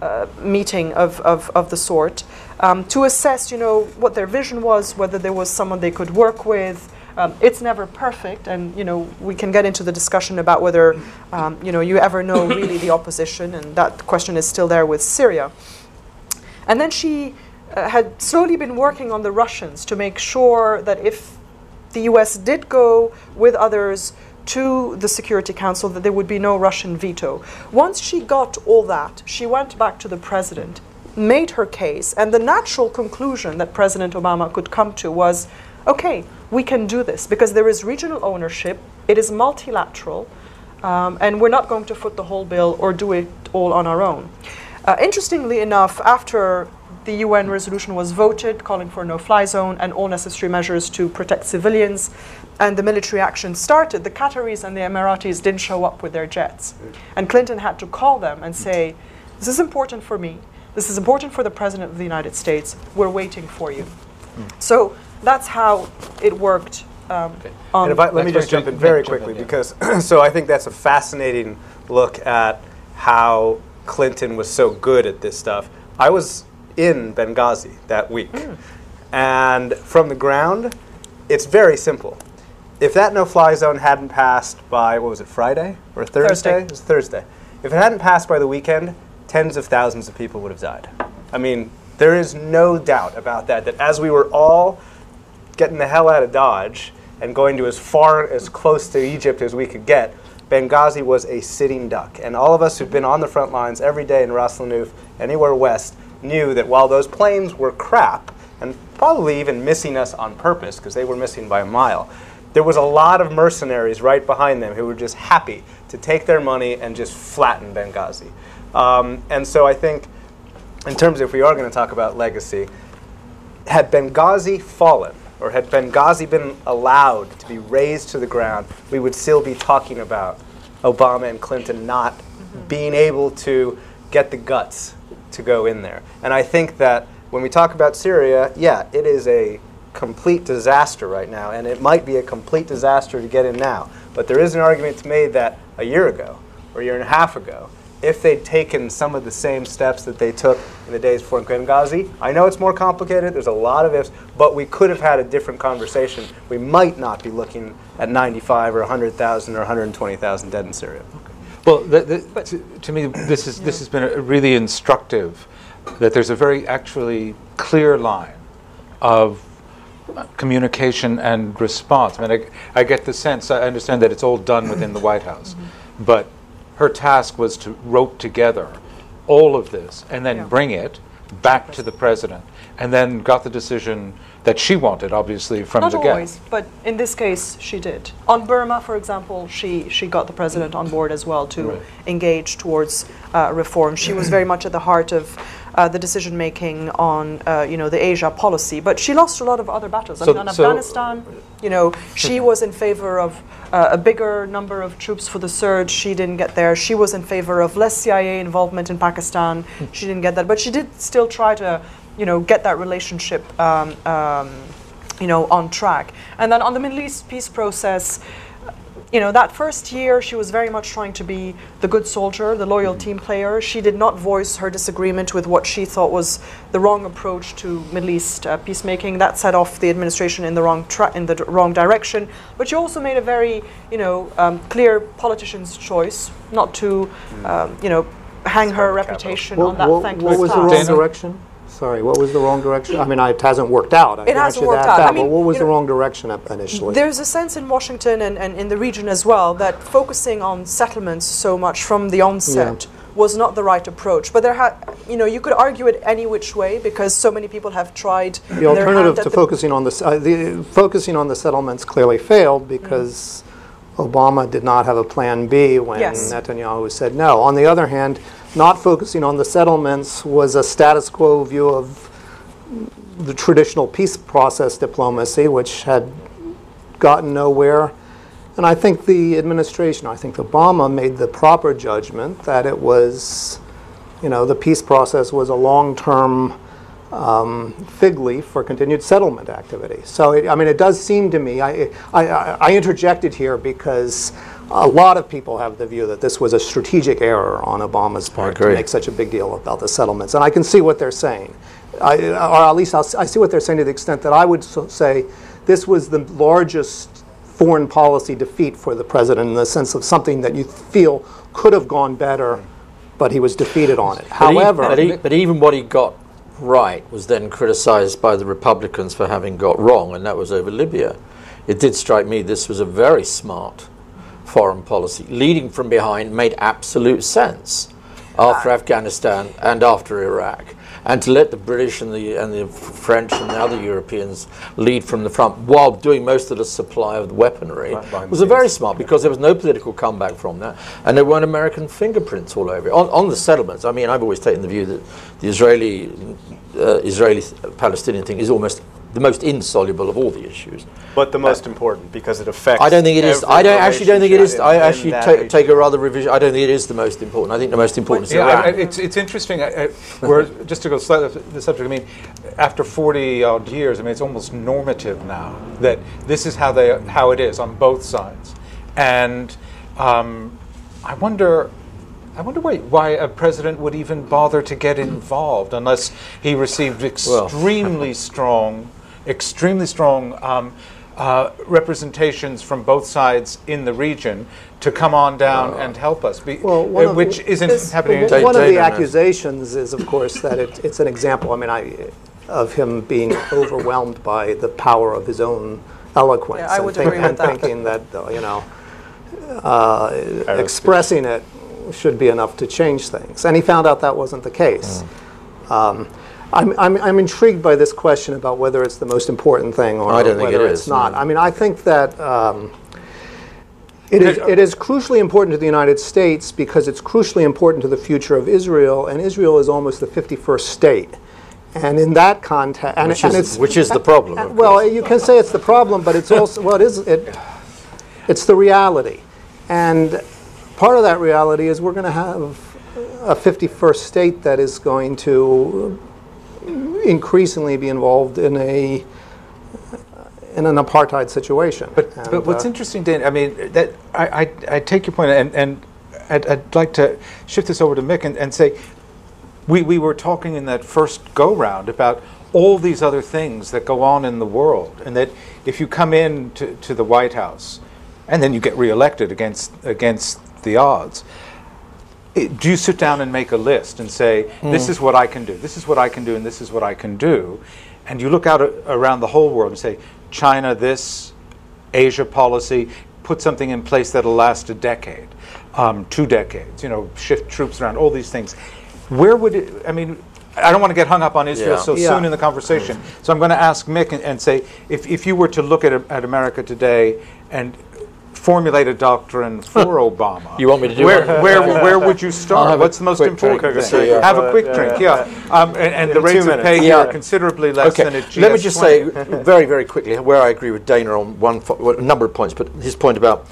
[SPEAKER 5] uh, meeting of, of, of the sort um, to assess, you know, what their vision was, whether there was someone they could work with. Um, it's never perfect, and you know we can get into the discussion about whether um, you know you ever know really the opposition, and that question is still there with Syria. And then she uh, had slowly been working on the Russians to make sure that if the U.S. did go with others to the Security Council that there would be no Russian veto. Once she got all that, she went back to the president, made her case, and the natural conclusion that President Obama could come to was okay, we can do this because there is regional ownership, it is multilateral, um, and we're not going to foot the whole bill or do it all on our own. Uh, interestingly enough, after the UN resolution was voted calling for a no fly zone and all necessary measures to protect civilians, and the military action started, the Qataris and the Emiratis didn't show up with their jets. And Clinton had to call them and say, This is important for me. This is important for the President of the United States. We're waiting for you. So that's how it worked. Um, on
[SPEAKER 3] And if I, let me just jump in very
[SPEAKER 2] Jump in,
[SPEAKER 3] quickly
[SPEAKER 2] yeah.
[SPEAKER 3] because so I think that's a fascinating look at how Clinton was so good at this stuff. I was in Benghazi that week, and from the ground, it's very simple. If that no-fly zone hadn't passed by what was it Friday or Thursday?
[SPEAKER 5] Thursday.
[SPEAKER 3] It was Thursday. If it hadn't passed by the weekend, tens of thousands of people would have died. I mean, there is no doubt about that. That as we were all getting the hell out of Dodge and going to as far as close to Egypt as we could get, Benghazi was a sitting duck. And all of us who've been on the front lines every day in Ras Lanuf, anywhere west, knew that while those planes were crap and probably even missing us on purpose because they were missing by a mile, there was a lot of mercenaries right behind them who were just happy to take their money and just flatten Benghazi. Um, and so I think, in terms of if we are going to talk about legacy, had Benghazi fallen, or had Benghazi been allowed to be razed to the ground, we would still be talking about Obama and Clinton not being able to get the guts to go in there. And I think that when we talk about Syria, yeah, it is a complete disaster right now, and it might be a complete disaster to get in now. But there is an argument to made that a year ago, or a year and a half ago, if they'd taken some of the same steps that they took in the days before Benghazi, I know it's more complicated, there's a lot of ifs, but we could have had a different conversation. We might not be looking at 95 or 100,000 or 120,000 dead in Syria.
[SPEAKER 2] Well, the, the, to, to me, this is this has been a really instructive. That there's a very actually clear line of communication and response. I mean, I, I get the sense. I understand that it's all done within the White House, but her task was to rope together all of this and then
[SPEAKER 5] Yeah.
[SPEAKER 2] bring it back to the president, and then got the decision that she wanted, obviously from
[SPEAKER 5] Not
[SPEAKER 2] the get.
[SPEAKER 5] always, but in this case, she did. On Burma, for example, she, she got the president on board as well to
[SPEAKER 2] Right.
[SPEAKER 5] engage towards uh, reform. She was very much at the heart of uh, the decision making on uh, you know the Asia policy, but she lost a lot of other battles. I
[SPEAKER 2] So-
[SPEAKER 5] mean, on
[SPEAKER 2] so-
[SPEAKER 5] Afghanistan, you know, she was in favor of uh, a bigger number of troops for the surge. She didn't get there. She was in favor of less CIA involvement in Pakistan. She didn't get that, but she did still try to, you know, get that relationship, um, um, you know, on track. And then on the Middle East peace process, you know, that first year she was very much trying to be the good soldier, the loyal team player. She did not voice her disagreement with what she thought was the wrong approach to Middle East uh, peacemaking. That set off the administration in the wrong tra- in the d- wrong direction. But she also made a very, you know, um, clear politician's choice not to, um, you know, hang her
[SPEAKER 3] Capital.
[SPEAKER 5] reputation
[SPEAKER 6] What,
[SPEAKER 5] on that
[SPEAKER 6] what-
[SPEAKER 5] thankless
[SPEAKER 6] what was the
[SPEAKER 5] task.
[SPEAKER 6] wrong
[SPEAKER 2] Dana?
[SPEAKER 6] direction? Sorry, what was the wrong direction? I mean, it hasn't worked out. I
[SPEAKER 5] It hasn't worked
[SPEAKER 6] that,
[SPEAKER 5] out. I mean,
[SPEAKER 6] but what was the
[SPEAKER 5] know,
[SPEAKER 6] wrong direction initially?
[SPEAKER 5] There's a sense in Washington and, and in the region as well that focusing on settlements so much from the onset was not the right approach. But there, ha- you know, you could argue it any which way because so many people have tried.
[SPEAKER 6] The alternative to
[SPEAKER 5] the-
[SPEAKER 6] focusing on the, uh, the, focusing on the settlements clearly failed because Obama did not have a plan B when
[SPEAKER 5] Yes.
[SPEAKER 6] Netanyahu said no. On the other hand, not focusing on the settlements was a status quo view of the traditional peace process diplomacy, which had gotten nowhere. And I think the administration, I think Obama made the proper judgment that it was, you know, the peace process was a long-term um, fig leaf for continued settlement activity. So, it, I mean, it does seem to me, I, I I interjected here because a lot of people have the view that this was a strategic error on Obama's part to make such a big deal about the settlements. And I can see what they're saying. I, or at least I'll, I see what they're saying to the extent that I would so say this was the largest foreign policy defeat for the president in the sense of something that you feel could have gone better, but he was defeated on it.
[SPEAKER 4] But
[SPEAKER 6] However,
[SPEAKER 4] but, e- but even what he got right was then criticised by the Republicans for having got wrong, and that was over Libya. It did strike me this was a very smart foreign policy. Leading from behind made absolute sense after Afghanistan and after Iraq. And to let the British and the, and the French and the other Europeans lead from the front while doing most of the supply of the weaponry was a very smart because there was no political comeback from that and there weren't American fingerprints all over it. On, on the settlements, I mean, I've always taken the view that the Israeli, uh, Israeli Palestinian thing is almost the most insoluble of all the issues.
[SPEAKER 3] But the most important because it affects.
[SPEAKER 4] I don't think it is. I don't actually don't think it is.
[SPEAKER 3] relationship
[SPEAKER 4] I
[SPEAKER 3] in- in
[SPEAKER 4] actually
[SPEAKER 3] that
[SPEAKER 4] take, take a rather revision. I don't think it is the most important. I think the most important is
[SPEAKER 2] Yeah, I- I- it's, it's interesting. I, I, we're, just to go slightly off the subject, I mean, after 40 odd years, I mean, it's almost normative now that this is how, they, how it is on both sides. And um, I wonder. I wonder why, why a president would even bother to get involved unless he received
[SPEAKER 4] Well.
[SPEAKER 2] extremely strong, extremely strong um, uh, representations from both sides in the region to come on down and help us, be,
[SPEAKER 6] Well, one
[SPEAKER 2] uh,
[SPEAKER 6] of-
[SPEAKER 2] which isn't
[SPEAKER 5] this-
[SPEAKER 2] happening.
[SPEAKER 6] Well,
[SPEAKER 4] Dave-
[SPEAKER 6] one of the accusations is, of course, that it, it's an example. I mean, I, of him being overwhelmed by the power of his own eloquence.
[SPEAKER 5] Yeah, I
[SPEAKER 6] and
[SPEAKER 5] would
[SPEAKER 6] think-
[SPEAKER 5] agree with
[SPEAKER 6] and
[SPEAKER 5] that.
[SPEAKER 6] thinking that uh, you know, uh, expressing it should be enough to change things. And he found out that wasn't the case. Um, I'm, I'm, I'm intrigued by this question about whether it's the most important thing or
[SPEAKER 4] I don't think
[SPEAKER 6] whether
[SPEAKER 4] it
[SPEAKER 6] it's
[SPEAKER 4] is,
[SPEAKER 6] not.
[SPEAKER 4] no.
[SPEAKER 6] I mean, I think that. Um, it is, it is crucially important to the United States because it's crucially important to the future of Israel, and Israel is almost the 51st state. And in that context, and,
[SPEAKER 4] Which
[SPEAKER 6] and
[SPEAKER 4] is-
[SPEAKER 6] it's
[SPEAKER 4] which is the problem, of
[SPEAKER 6] well,
[SPEAKER 4] course.
[SPEAKER 6] you can say it's the problem, but it's also well, it is it. It's the reality, and part of that reality is we're going to have a 51st state that is going to increasingly be involved in a in an apartheid situation.
[SPEAKER 2] But,
[SPEAKER 6] And,
[SPEAKER 2] but what's
[SPEAKER 6] uh,
[SPEAKER 2] interesting, Dan, I mean, that I, I, I take your point, and, and I'd, I'd like to shift this over to Mick and, and say, we, we were talking in that first go round about all these other things that go on in the world, and that if you come in to, to the White House and then you get reelected against, against the odds, it- do you sit down and make a list and say, this is what I can do, this is what I can do, and this is what I can do? And you look out around the whole world and say, China this, Asia policy, put something in place that'll last a decade, um, two decades, you know, shift troops around, all these things. Where would it, I mean, I don't want to get hung up on Israel
[SPEAKER 4] Yeah.
[SPEAKER 2] so
[SPEAKER 6] Yeah.
[SPEAKER 2] soon in the conversation. So I'm going to ask Mick and, and say, if, if you were to look at, at America today and formulate a doctrine for Obama,
[SPEAKER 4] You want me to do
[SPEAKER 2] where,
[SPEAKER 4] one?
[SPEAKER 2] where, where would you start? What's the most important
[SPEAKER 4] drink.
[SPEAKER 2] thing?
[SPEAKER 4] See, uh,
[SPEAKER 2] have a quick drink,
[SPEAKER 3] yeah,
[SPEAKER 2] yeah. Um, and and the
[SPEAKER 3] two
[SPEAKER 2] rates of
[SPEAKER 3] minutes.
[SPEAKER 2] pay here
[SPEAKER 4] Yeah.
[SPEAKER 2] are considerably less
[SPEAKER 4] Okay,
[SPEAKER 2] than at GS
[SPEAKER 4] let me just say very, very quickly where I agree with Dana on one fo- well, a number of points, but his point about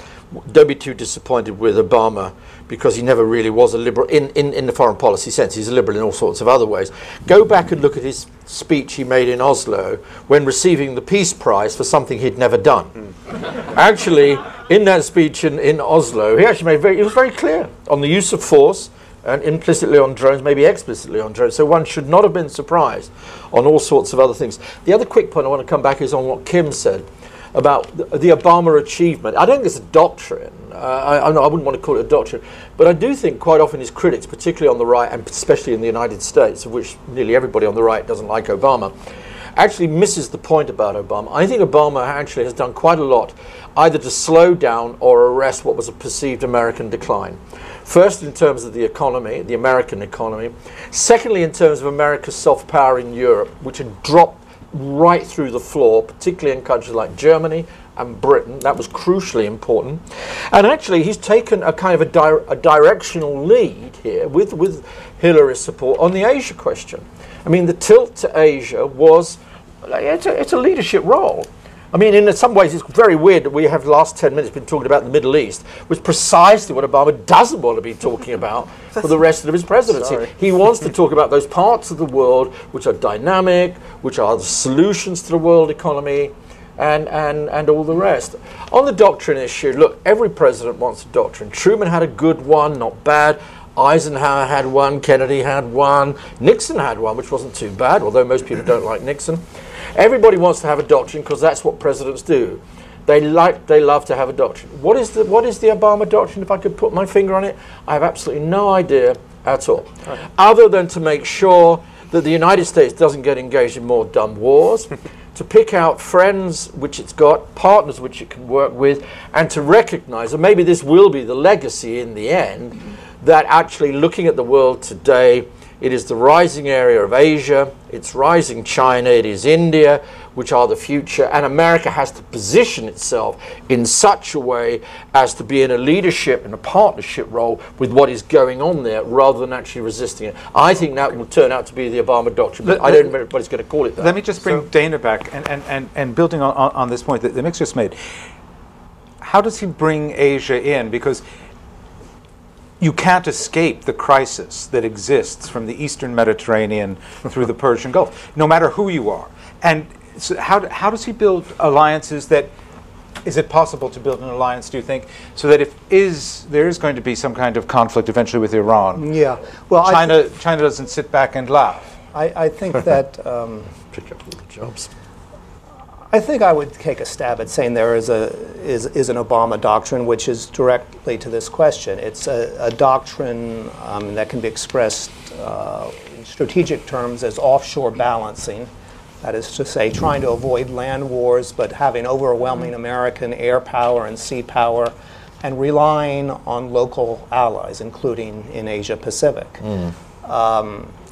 [SPEAKER 4] don't be too disappointed with Obama because he never really was a liberal in, in, in the foreign policy sense. He's a liberal in all sorts of other ways. Go back and look at his speech he made in Oslo when receiving the Peace Prize for something he'd never done. Actually, in that speech in, in Oslo, he actually made very, was very clear on the use of force and implicitly on drones, maybe explicitly on drones. So one should not have been surprised on all sorts of other things. The other quick point I want to come back is on what Kim said about the, the Obama achievement. I don't think it's a doctrine. Uh, I, I, know I wouldn't want to call it a doctrine, but I do think quite often his critics, particularly on the right and especially in the United States, of which nearly everybody on the right doesn't like Obama, actually misses the point about Obama. I think Obama actually has done quite a lot either to slow down or arrest what was a perceived American decline. First, in terms of the economy, the American economy. Secondly, in terms of America's soft power in Europe, which had dropped right through the floor, particularly in countries like Germany and Britain. That was crucially important. And actually, he's taken a kind of a, di- a directional lead here with, with Hillary's support on the Asia question. I mean, the tilt to Asia was it's a, it's a leadership role. I mean, in some ways, it's very weird that we have the last 10 minutes been talking about the Middle East, which is precisely what Obama doesn't want to be talking about for the rest of his presidency.
[SPEAKER 3] Sorry.
[SPEAKER 4] He wants to talk about those parts of the world which are dynamic, which are the solutions to the world economy, and, and, and all the rest. On the doctrine issue, look, every president wants a doctrine. Truman had a good one, not bad. Eisenhower had one, Kennedy had one, Nixon had one, which wasn't too bad, although most people don't like Nixon. Everybody wants to have a doctrine because that's what presidents do. They like, they love to have a doctrine. What is the what is the Obama doctrine? If I could put my finger on it, I have absolutely no idea at all, other than to make sure that the United States doesn't get engaged in more dumb wars, to pick out friends which it's got, partners which it can work with, and to recognize, and maybe this will be the legacy in the end, that actually looking at the world today, it is the rising area of Asia, it's rising China, it is India, which are the future, and America has to position itself in such a way as to be in a leadership and a partnership role with what is going on there rather than actually resisting it. I think that will turn out to be the Obama doctrine, but
[SPEAKER 2] Let-
[SPEAKER 4] I don't know if everybody's going to call it that.
[SPEAKER 2] Let me just bring Dana back, and, and, and, and building on, on, on this point that the Mick's just made. How does he bring Asia in? Because you can't escape the crisis that exists from the Eastern Mediterranean through the Persian Gulf, no matter who you are. And so how, how does he build alliances that is it possible to build an alliance, do you think, so that if is there is going to be some kind of conflict eventually with Iran,
[SPEAKER 6] Yeah. Well, I,
[SPEAKER 2] China China doesn't sit back and laugh.
[SPEAKER 6] I, I think that um,
[SPEAKER 4] pick up all the jobs.
[SPEAKER 6] I think I would take a stab at saying there is a is, is an Obama doctrine, which is directly to this question. It's a, a doctrine um, that can be expressed uh, in strategic terms as offshore balancing. That is to say, trying to avoid land wars, but having overwhelming American air power and sea power, and relying on local allies, including in Asia Pacific.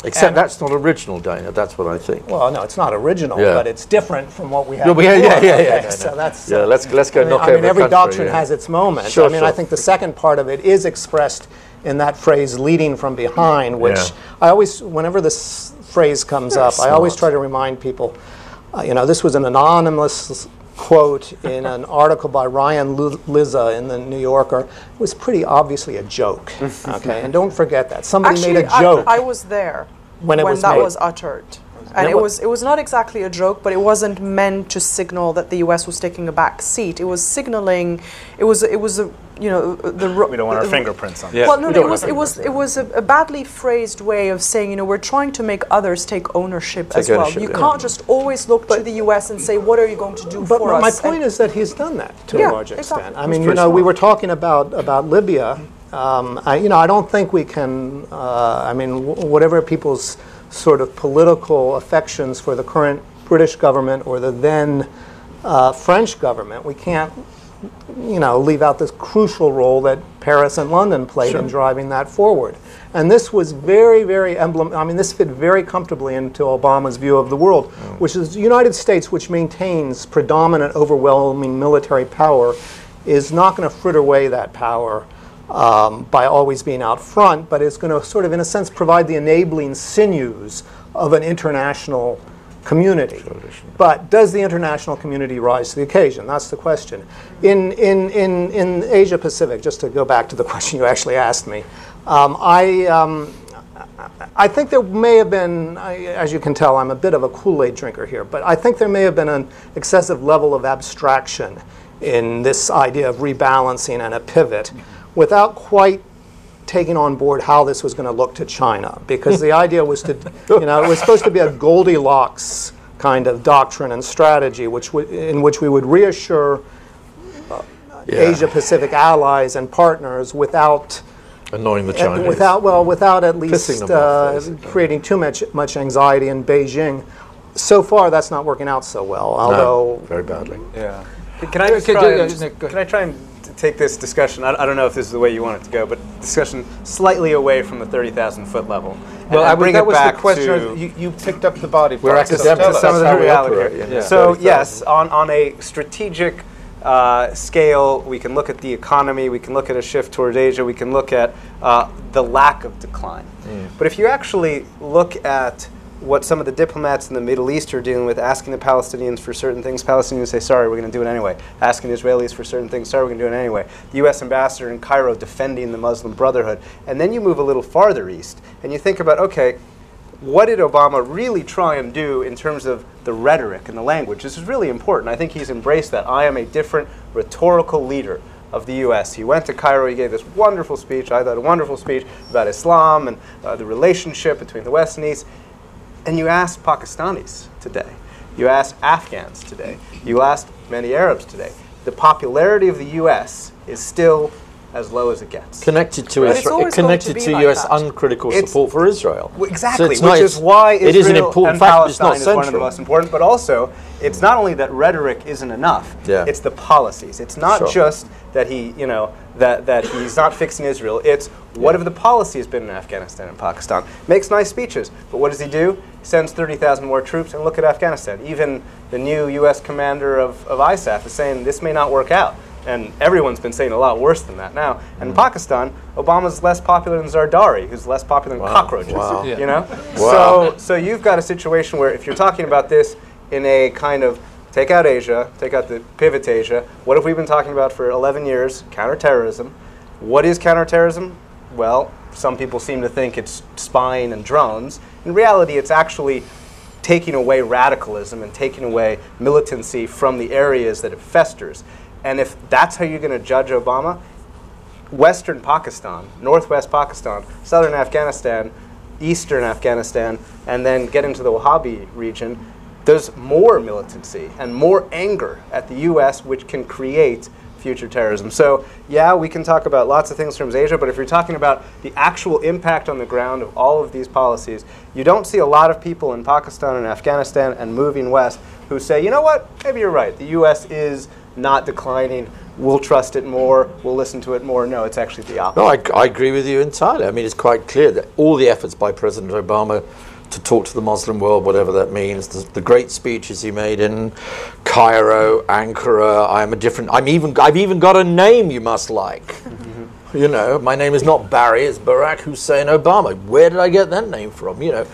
[SPEAKER 4] Except that's not original, Dana. That's what I think.
[SPEAKER 6] Well, no, it's not original,
[SPEAKER 4] Yeah.
[SPEAKER 6] but it's different from what we have.
[SPEAKER 4] Yeah, but yeah, yeah,
[SPEAKER 6] before.
[SPEAKER 4] yeah,
[SPEAKER 6] Okay,
[SPEAKER 4] yeah, no,
[SPEAKER 6] So that's
[SPEAKER 4] Yeah, let's let's go
[SPEAKER 6] I mean,
[SPEAKER 4] knock
[SPEAKER 6] I mean,
[SPEAKER 4] over
[SPEAKER 6] every
[SPEAKER 4] country,
[SPEAKER 6] doctrine
[SPEAKER 4] yeah.
[SPEAKER 6] has its moments.
[SPEAKER 4] Sure,
[SPEAKER 6] I mean, I think the second part of it is expressed in that phrase "leading from behind," which
[SPEAKER 4] Yeah.
[SPEAKER 6] I always, whenever this phrase comes
[SPEAKER 4] Very
[SPEAKER 6] up, I always try to remind people. Uh, you know, this was an anonymous quote in an article by Ryan Lizza in the New Yorker. It was pretty obviously a joke. Okay, and don't forget that somebody
[SPEAKER 5] Actually,
[SPEAKER 6] made a joke.
[SPEAKER 5] I, I was there
[SPEAKER 6] When it was
[SPEAKER 5] that
[SPEAKER 6] made.
[SPEAKER 5] was uttered. And
[SPEAKER 6] it
[SPEAKER 5] it was it was not exactly a joke, but it wasn't meant to signal that the U.S. was taking a back seat. It was signaling, it was it was a you know the ro-
[SPEAKER 3] We don't want our
[SPEAKER 5] the-
[SPEAKER 3] fingerprints on
[SPEAKER 2] Yeah.
[SPEAKER 5] Well, no, no, it was it was it was a, a badly phrased way of saying you know we're trying to make others take ownership as well.
[SPEAKER 4] ownership,
[SPEAKER 5] You
[SPEAKER 4] yeah.
[SPEAKER 5] can't just always look to the U.S. and say what are you going to do
[SPEAKER 6] But
[SPEAKER 5] for
[SPEAKER 6] my
[SPEAKER 5] us?
[SPEAKER 6] My point
[SPEAKER 5] and-
[SPEAKER 6] is that he's done that to
[SPEAKER 5] Yeah,
[SPEAKER 6] a large extent.
[SPEAKER 5] exactly.
[SPEAKER 6] I mean, you
[SPEAKER 4] pretty
[SPEAKER 6] know, we were talking about about Libya. Um, I, you know, I don't think we can. Uh, I mean, w- whatever people's sort of political affections for the current British government or the then uh, French government, we can't. You know, leave out this crucial role that Paris and London played in driving that forward. And this was very, very emblem. I mean, this fit very comfortably into Obama's view of the world, which is the United States, which maintains predominant, overwhelming military power, is not going to fritter away that power um, by always being out front, but it's going to sort of, in a sense, provide the enabling sinews of an international community. But does the international community rise to the occasion? That's the question. In, in, in, in Asia Pacific, just to go back to the question you actually asked me, um, I, um, I think there may have been, I, as you can tell, I'm a bit of a Kool Aid drinker here, but I think there may have been an excessive level of abstraction in this idea of rebalancing and a pivot without quite taking on board how this was going to look to China, because the idea was to, you know, it was supposed to be a Goldilocks kind of doctrine and strategy, which w- in which we would reassure
[SPEAKER 4] Yeah.
[SPEAKER 6] Asia Pacific allies and partners without
[SPEAKER 4] Annoying the
[SPEAKER 6] uh,
[SPEAKER 4] Chinese.
[SPEAKER 6] without well without at least
[SPEAKER 4] Pissing off,
[SPEAKER 6] uh, creating too much much anxiety in Beijing. So far, that's not working out so well.
[SPEAKER 4] No,
[SPEAKER 6] Although
[SPEAKER 4] very badly.
[SPEAKER 3] Yeah. Can I just
[SPEAKER 2] Okay,
[SPEAKER 3] try
[SPEAKER 2] yeah,
[SPEAKER 3] and,
[SPEAKER 2] Nick, go
[SPEAKER 3] can I try and t- take this discussion? I, I don't know if this is the way you want it to go, but discussion slightly away from the 30,000 foot level. and-
[SPEAKER 2] Well,
[SPEAKER 3] and
[SPEAKER 2] I was,
[SPEAKER 3] bring
[SPEAKER 2] that
[SPEAKER 3] it
[SPEAKER 2] was
[SPEAKER 3] back
[SPEAKER 2] the question.
[SPEAKER 3] to
[SPEAKER 2] you, you picked up the body
[SPEAKER 4] We're
[SPEAKER 2] part, so
[SPEAKER 4] academics,
[SPEAKER 2] tell
[SPEAKER 4] that's
[SPEAKER 3] some of the reality
[SPEAKER 4] operate,
[SPEAKER 3] here.
[SPEAKER 4] you.
[SPEAKER 3] So
[SPEAKER 4] 30,000.
[SPEAKER 3] yes, on, on a strategic uh, scale, we can look at the economy, we can look at a shift towards Asia, we can look at uh, the lack of decline. But if you actually look at what some of the diplomats in the Middle East are dealing with, asking the Palestinians for certain things, Palestinians say, sorry, we're going to do it anyway. Asking the Israelis for certain things, sorry, we're going to do it anyway. The U.S. ambassador in Cairo defending the Muslim Brotherhood. And then you move a little farther east, and you think about, okay, what did Obama really try and do in terms of the rhetoric and the language? This is really important. I think he's embraced that. I am a different rhetorical leader of the U.S. He went to Cairo. He gave this wonderful speech. I thought a wonderful speech about Islam and uh, the relationship between the West and East. And you ask Pakistanis today. You ask Afghans today. You ask many Arabs today. The popularity of the U.S. is still as low as it gets.
[SPEAKER 4] Connected to
[SPEAKER 5] it's
[SPEAKER 4] Israel, connected
[SPEAKER 5] to
[SPEAKER 4] to,
[SPEAKER 5] like
[SPEAKER 4] U.S.
[SPEAKER 5] that.
[SPEAKER 4] uncritical
[SPEAKER 3] It's-
[SPEAKER 4] support for Israel.
[SPEAKER 3] Well,
[SPEAKER 4] So
[SPEAKER 3] Exactly,
[SPEAKER 4] it's not-
[SPEAKER 3] which is why
[SPEAKER 4] it is an important
[SPEAKER 3] and
[SPEAKER 4] fact,
[SPEAKER 3] Palestine
[SPEAKER 4] not
[SPEAKER 3] is one of the most important. But also, it's not only that rhetoric isn't enough;
[SPEAKER 4] Yeah.
[SPEAKER 3] it's the policies. It's not
[SPEAKER 4] Sure.
[SPEAKER 3] just that he, you know, that that he's not fixing Israel. It's what have the policies been in Afghanistan and Pakistan? Makes nice speeches, but what does he do? Sends thirty thousand more troops, and look at Afghanistan. Even the new U.S. commander of, of ISAF is saying this may not work out. And everyone's been saying a lot worse than that now. And in Pakistan, Obama's less popular than Zardari, who's less popular than
[SPEAKER 4] Wow.
[SPEAKER 3] cockroaches.
[SPEAKER 4] Wow.
[SPEAKER 3] You know?
[SPEAKER 4] Wow.
[SPEAKER 3] So, so you've got a situation where if you're talking about this in a kind of take out Asia, take out the pivot to Asia, what have we been talking about for 11 years? Counterterrorism. What is counterterrorism? Well, some people seem to think it's spying and drones. In reality, it's actually taking away radicalism and taking away militancy from the areas that it festers. And if that's how you're going to judge Obama, Western Pakistan, Northwest Pakistan, Southern Afghanistan, Eastern Afghanistan, and then get into the Wahhabi region, there's more militancy and more anger at the U.S., which can create future terrorism. So, yeah, we can talk about lots of things from Asia, but if you're talking about the actual impact on the ground of all of these policies, you don't see a lot of people in Pakistan and Afghanistan and moving west who say, you know what, maybe you're right. The U.S. is not declining. We'll trust it more. We'll listen to it more. No, it's actually the opposite.
[SPEAKER 4] No, I, I agree with you entirely. I mean, it's quite clear that all the efforts by President Obama to talk to the Muslim world, whatever that means, the, the great speeches he made in Cairo, Ankara, I'm a different, I'm even, I've even got a name you must like. You know, my name is not Barry, it's Barack Hussein Obama. Where did I get that name from? You know,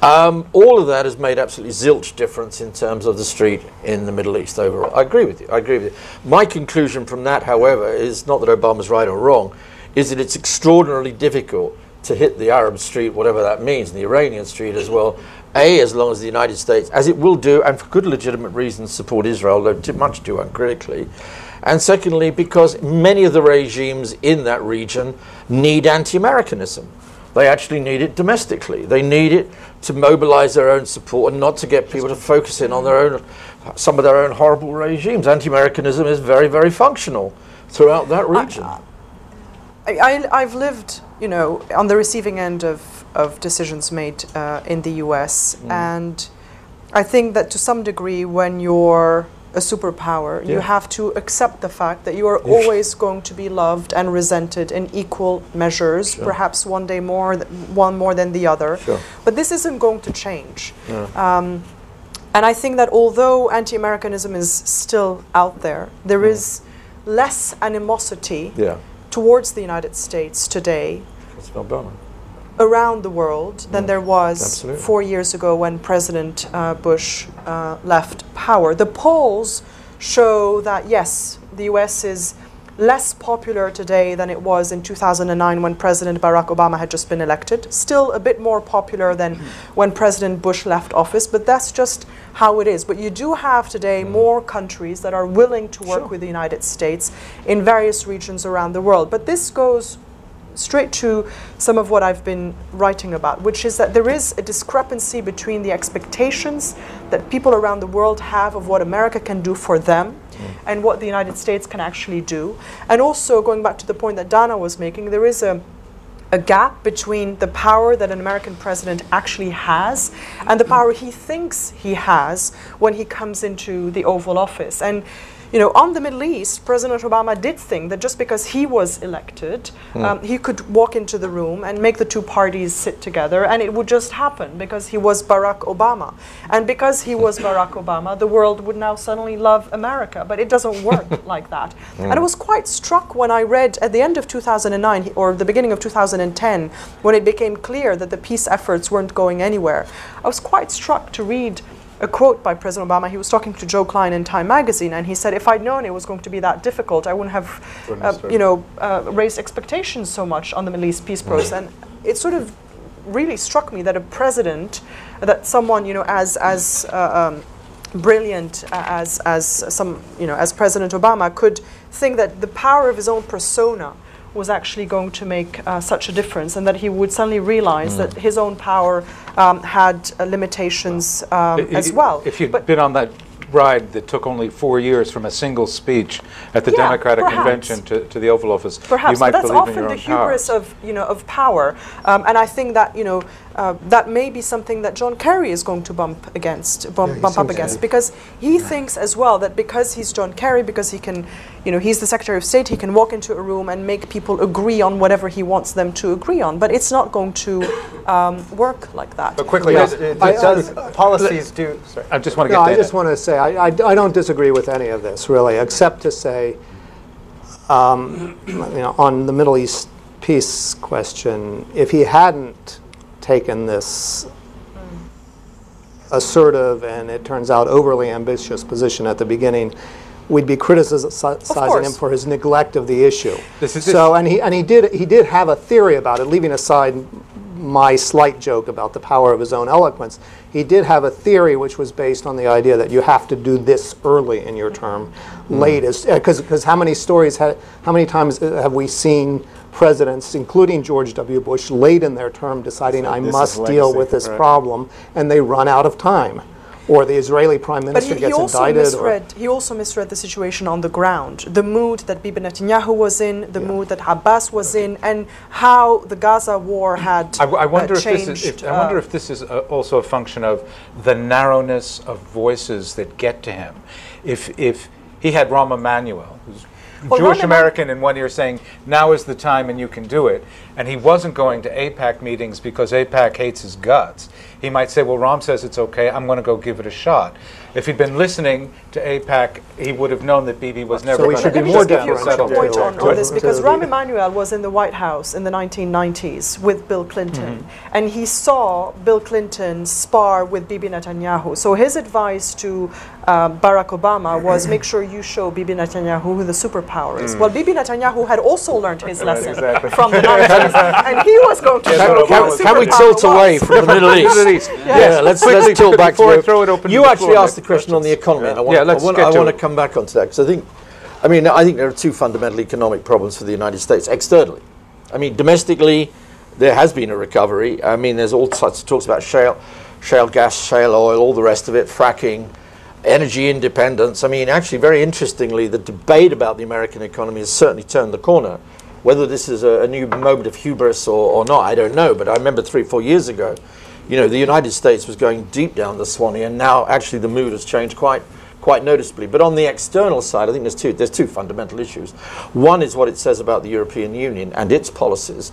[SPEAKER 4] um, all of that has made absolutely zilch difference in terms of the street in the Middle East overall. I agree with you. I agree with you. My conclusion from that, however, is not that Obama's right or wrong, is that it's extraordinarily difficult to hit the Arab street, whatever that means, and the Iranian street as well. A, as long as the United States, as it will do, and for good legitimate reasons, support Israel, though too much too uncritically. And secondly, because many of the regimes in that region need anti Americanism. They actually need it domestically. They need it to mobilize their own support and not to get people to focus in on their own, some of their own horrible regimes. Anti Americanism is very, very functional throughout that region.
[SPEAKER 5] I, I, I've lived, you know, on the receiving end of, of decisions made uh, in the US.
[SPEAKER 4] Mm.
[SPEAKER 5] And I think that to some degree, when you're a superpower, you have to accept the fact that you are always going to be loved and resented in equal measures, perhaps one day more, th- one more than the other.
[SPEAKER 4] Sure.
[SPEAKER 5] But this isn't going to change. Um, and I think that although anti Americanism is still out there, there is less animosity
[SPEAKER 4] yeah,
[SPEAKER 5] towards the United States today around the world than there was
[SPEAKER 4] Absolutely.
[SPEAKER 5] four years ago when President uh, Bush uh, left power. The polls show that, yes, the US is less popular today than it was in 2009 when President Barack Obama had just been elected. Still a bit more popular than when President Bush left office, but that's just how it is. But you do have today mm. more countries that are willing to work with the United States in various regions around the world. But this goes straight to some of what I've been writing about, which is that there is a discrepancy between the expectations that people around the world have of what America can do for them mm. and what the United States can actually do. And also, going back to the point that Dana was making, there is a a gap between the power that an American president actually has and the power he thinks he has when he comes into the Oval Office. And you know, on the Middle East, President Obama did think that just because he was elected, um, he could walk into the room and make the two parties sit together, and it would just happen because he was Barack Obama. And because he was Barack Obama, the world would now suddenly love America. But it doesn't work like that. And I was quite struck when I read at the end of 2009 or the beginning of 2010, when it became clear that the peace efforts weren't going anywhere. I was quite struck to read a quote by President Obama. He was talking to Joe Klein in Time magazine, and he said, "If I'd known it was going to be that difficult, I wouldn't have, uh, you know, uh, raised expectations so much on the Middle East peace process." And it sort of really struck me that a president, that someone, you know, as as uh, um, brilliant as as some, you know, as President Obama, could think that the power of his own persona was actually going to make uh, such a difference, and that he would suddenly realize that his own power um, had uh, limitations um, as well.
[SPEAKER 2] If you'd
[SPEAKER 5] But-
[SPEAKER 2] been on that ride that took only four years from a single speech at the
[SPEAKER 5] Yeah,
[SPEAKER 2] Democratic
[SPEAKER 5] perhaps.
[SPEAKER 2] Convention to, to the Oval Office,
[SPEAKER 5] Perhaps,
[SPEAKER 2] you might believe in
[SPEAKER 5] often
[SPEAKER 2] your
[SPEAKER 5] the
[SPEAKER 2] own power.
[SPEAKER 5] hubris of you know of power, um, and I think that you know uh, that may be something that John Kerry is going to bump against, bump,
[SPEAKER 6] he
[SPEAKER 5] bump up against,
[SPEAKER 6] to.
[SPEAKER 5] because he thinks as well that because he's John Kerry, because he can, you know, he's the Secretary of State, he can walk into a room and make people agree on whatever he wants them to agree on. But it's not going to um, work like that.
[SPEAKER 3] But quickly,
[SPEAKER 6] Yeah.
[SPEAKER 3] it, it
[SPEAKER 6] I-
[SPEAKER 3] does, policies do, sorry.
[SPEAKER 2] I just want to
[SPEAKER 6] No,
[SPEAKER 2] get
[SPEAKER 6] I
[SPEAKER 2] Dana.
[SPEAKER 6] just want to say, I, I, I don't disagree with any of this, really, except to say, um, you know, on the Middle East peace question, if he hadn't taken this assertive and it turns out overly ambitious position at the beginning, we'd be criticizing him for his neglect of the issue.
[SPEAKER 2] This is-
[SPEAKER 6] so, and he and he did he did have a theory about it, leaving aside my slight joke about the power of his own eloquence. He did have a theory which was based on the idea that you have to do this early in your term, late is because because how many stories had how many times uh, have we seen presidents, including George W. Bush, late in their term deciding I must deal
[SPEAKER 3] legacy,
[SPEAKER 6] with this
[SPEAKER 3] right.
[SPEAKER 6] problem, and they run out of time, or the Israeli prime minister
[SPEAKER 5] he, he
[SPEAKER 6] gets
[SPEAKER 5] also
[SPEAKER 6] indicted. or,
[SPEAKER 5] misread. He also misread the situation on the ground, the mood that Bibi Netanyahu was in, the mood that Abbas was in, and how the Gaza war had
[SPEAKER 2] I, I wonder
[SPEAKER 5] uh,
[SPEAKER 2] if
[SPEAKER 5] changed.
[SPEAKER 2] this is. If, I wonder
[SPEAKER 5] uh,
[SPEAKER 2] if this is uh, also a function of the narrowness of voices that get to him. If if he had Rahm Emanuel, who's
[SPEAKER 5] Well,
[SPEAKER 2] Jewish American, in one ear saying now is the time and you can do it, and he wasn't going to AIPAC meetings because AIPAC hates his guts. He might say, "Well, Rahm says it's okay. I'm going to go give it a shot." If he'd been listening to AIPAC, he would have known that Bibi was never
[SPEAKER 6] So we
[SPEAKER 2] going
[SPEAKER 6] should
[SPEAKER 2] to
[SPEAKER 6] be
[SPEAKER 5] Let me
[SPEAKER 6] more
[SPEAKER 5] just give you a quick
[SPEAKER 6] differential
[SPEAKER 5] point on,
[SPEAKER 6] to-
[SPEAKER 5] on this because
[SPEAKER 6] the-
[SPEAKER 5] Rahm Emanuel was in the White House in the 1990s with Bill Clinton,
[SPEAKER 6] Mm-hmm.
[SPEAKER 5] and he saw Bill Clinton spar with Bibi Netanyahu. So his advice to uh, Barack Obama was make sure you show Bibi Netanyahu who the superpower is. Well, Bibi Netanyahu had also learned his lesson
[SPEAKER 3] exactly.
[SPEAKER 5] from the 90s, and he was going to show
[SPEAKER 4] Can,
[SPEAKER 5] who
[SPEAKER 4] can-
[SPEAKER 5] the
[SPEAKER 4] can we tilt away from the Middle East?
[SPEAKER 2] Middle East.
[SPEAKER 4] Yeah, let's, let's tilt back to
[SPEAKER 2] throw it open
[SPEAKER 4] You actually
[SPEAKER 2] floor,
[SPEAKER 4] asked the question on the economy, and I want,
[SPEAKER 2] Yeah, let's
[SPEAKER 4] I want,
[SPEAKER 2] get
[SPEAKER 4] I
[SPEAKER 2] to
[SPEAKER 4] want to come back onto that because I think, I mean, I think there are two fundamental economic problems for the United States externally. I mean, domestically, there has been a recovery. I mean, there's all sorts of talks about shale, shale gas, shale oil, all the rest of it, fracking, energy independence. I mean, actually, very interestingly, the debate about the American economy has certainly turned the corner. Whether this is a, a new moment of hubris or, or not, I don't know. But I remember three, four years ago, you know, the United States was going deep down the Swanee, and now actually the mood has changed quite quite noticeably. But on the external side, I think there's two there's two fundamental issues. One is what it says about the European Union and its policies,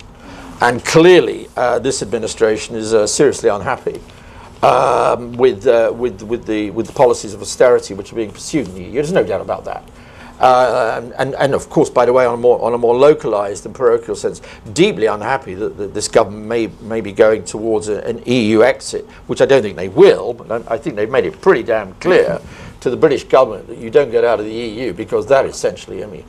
[SPEAKER 4] and clearly uh, this administration is uh, seriously unhappy um, with uh, with with the with the policies of austerity which are being pursued in the EU. There's no doubt about that. Uh, and, and of course, by the way, on a more on a more localised and parochial sense, deeply unhappy that, that this government may may be going towards a, an EU exit, which I don't think they will. But I, I think they've made it pretty damn clear to the British government that you don't get out of the EU because that essentially, I mean,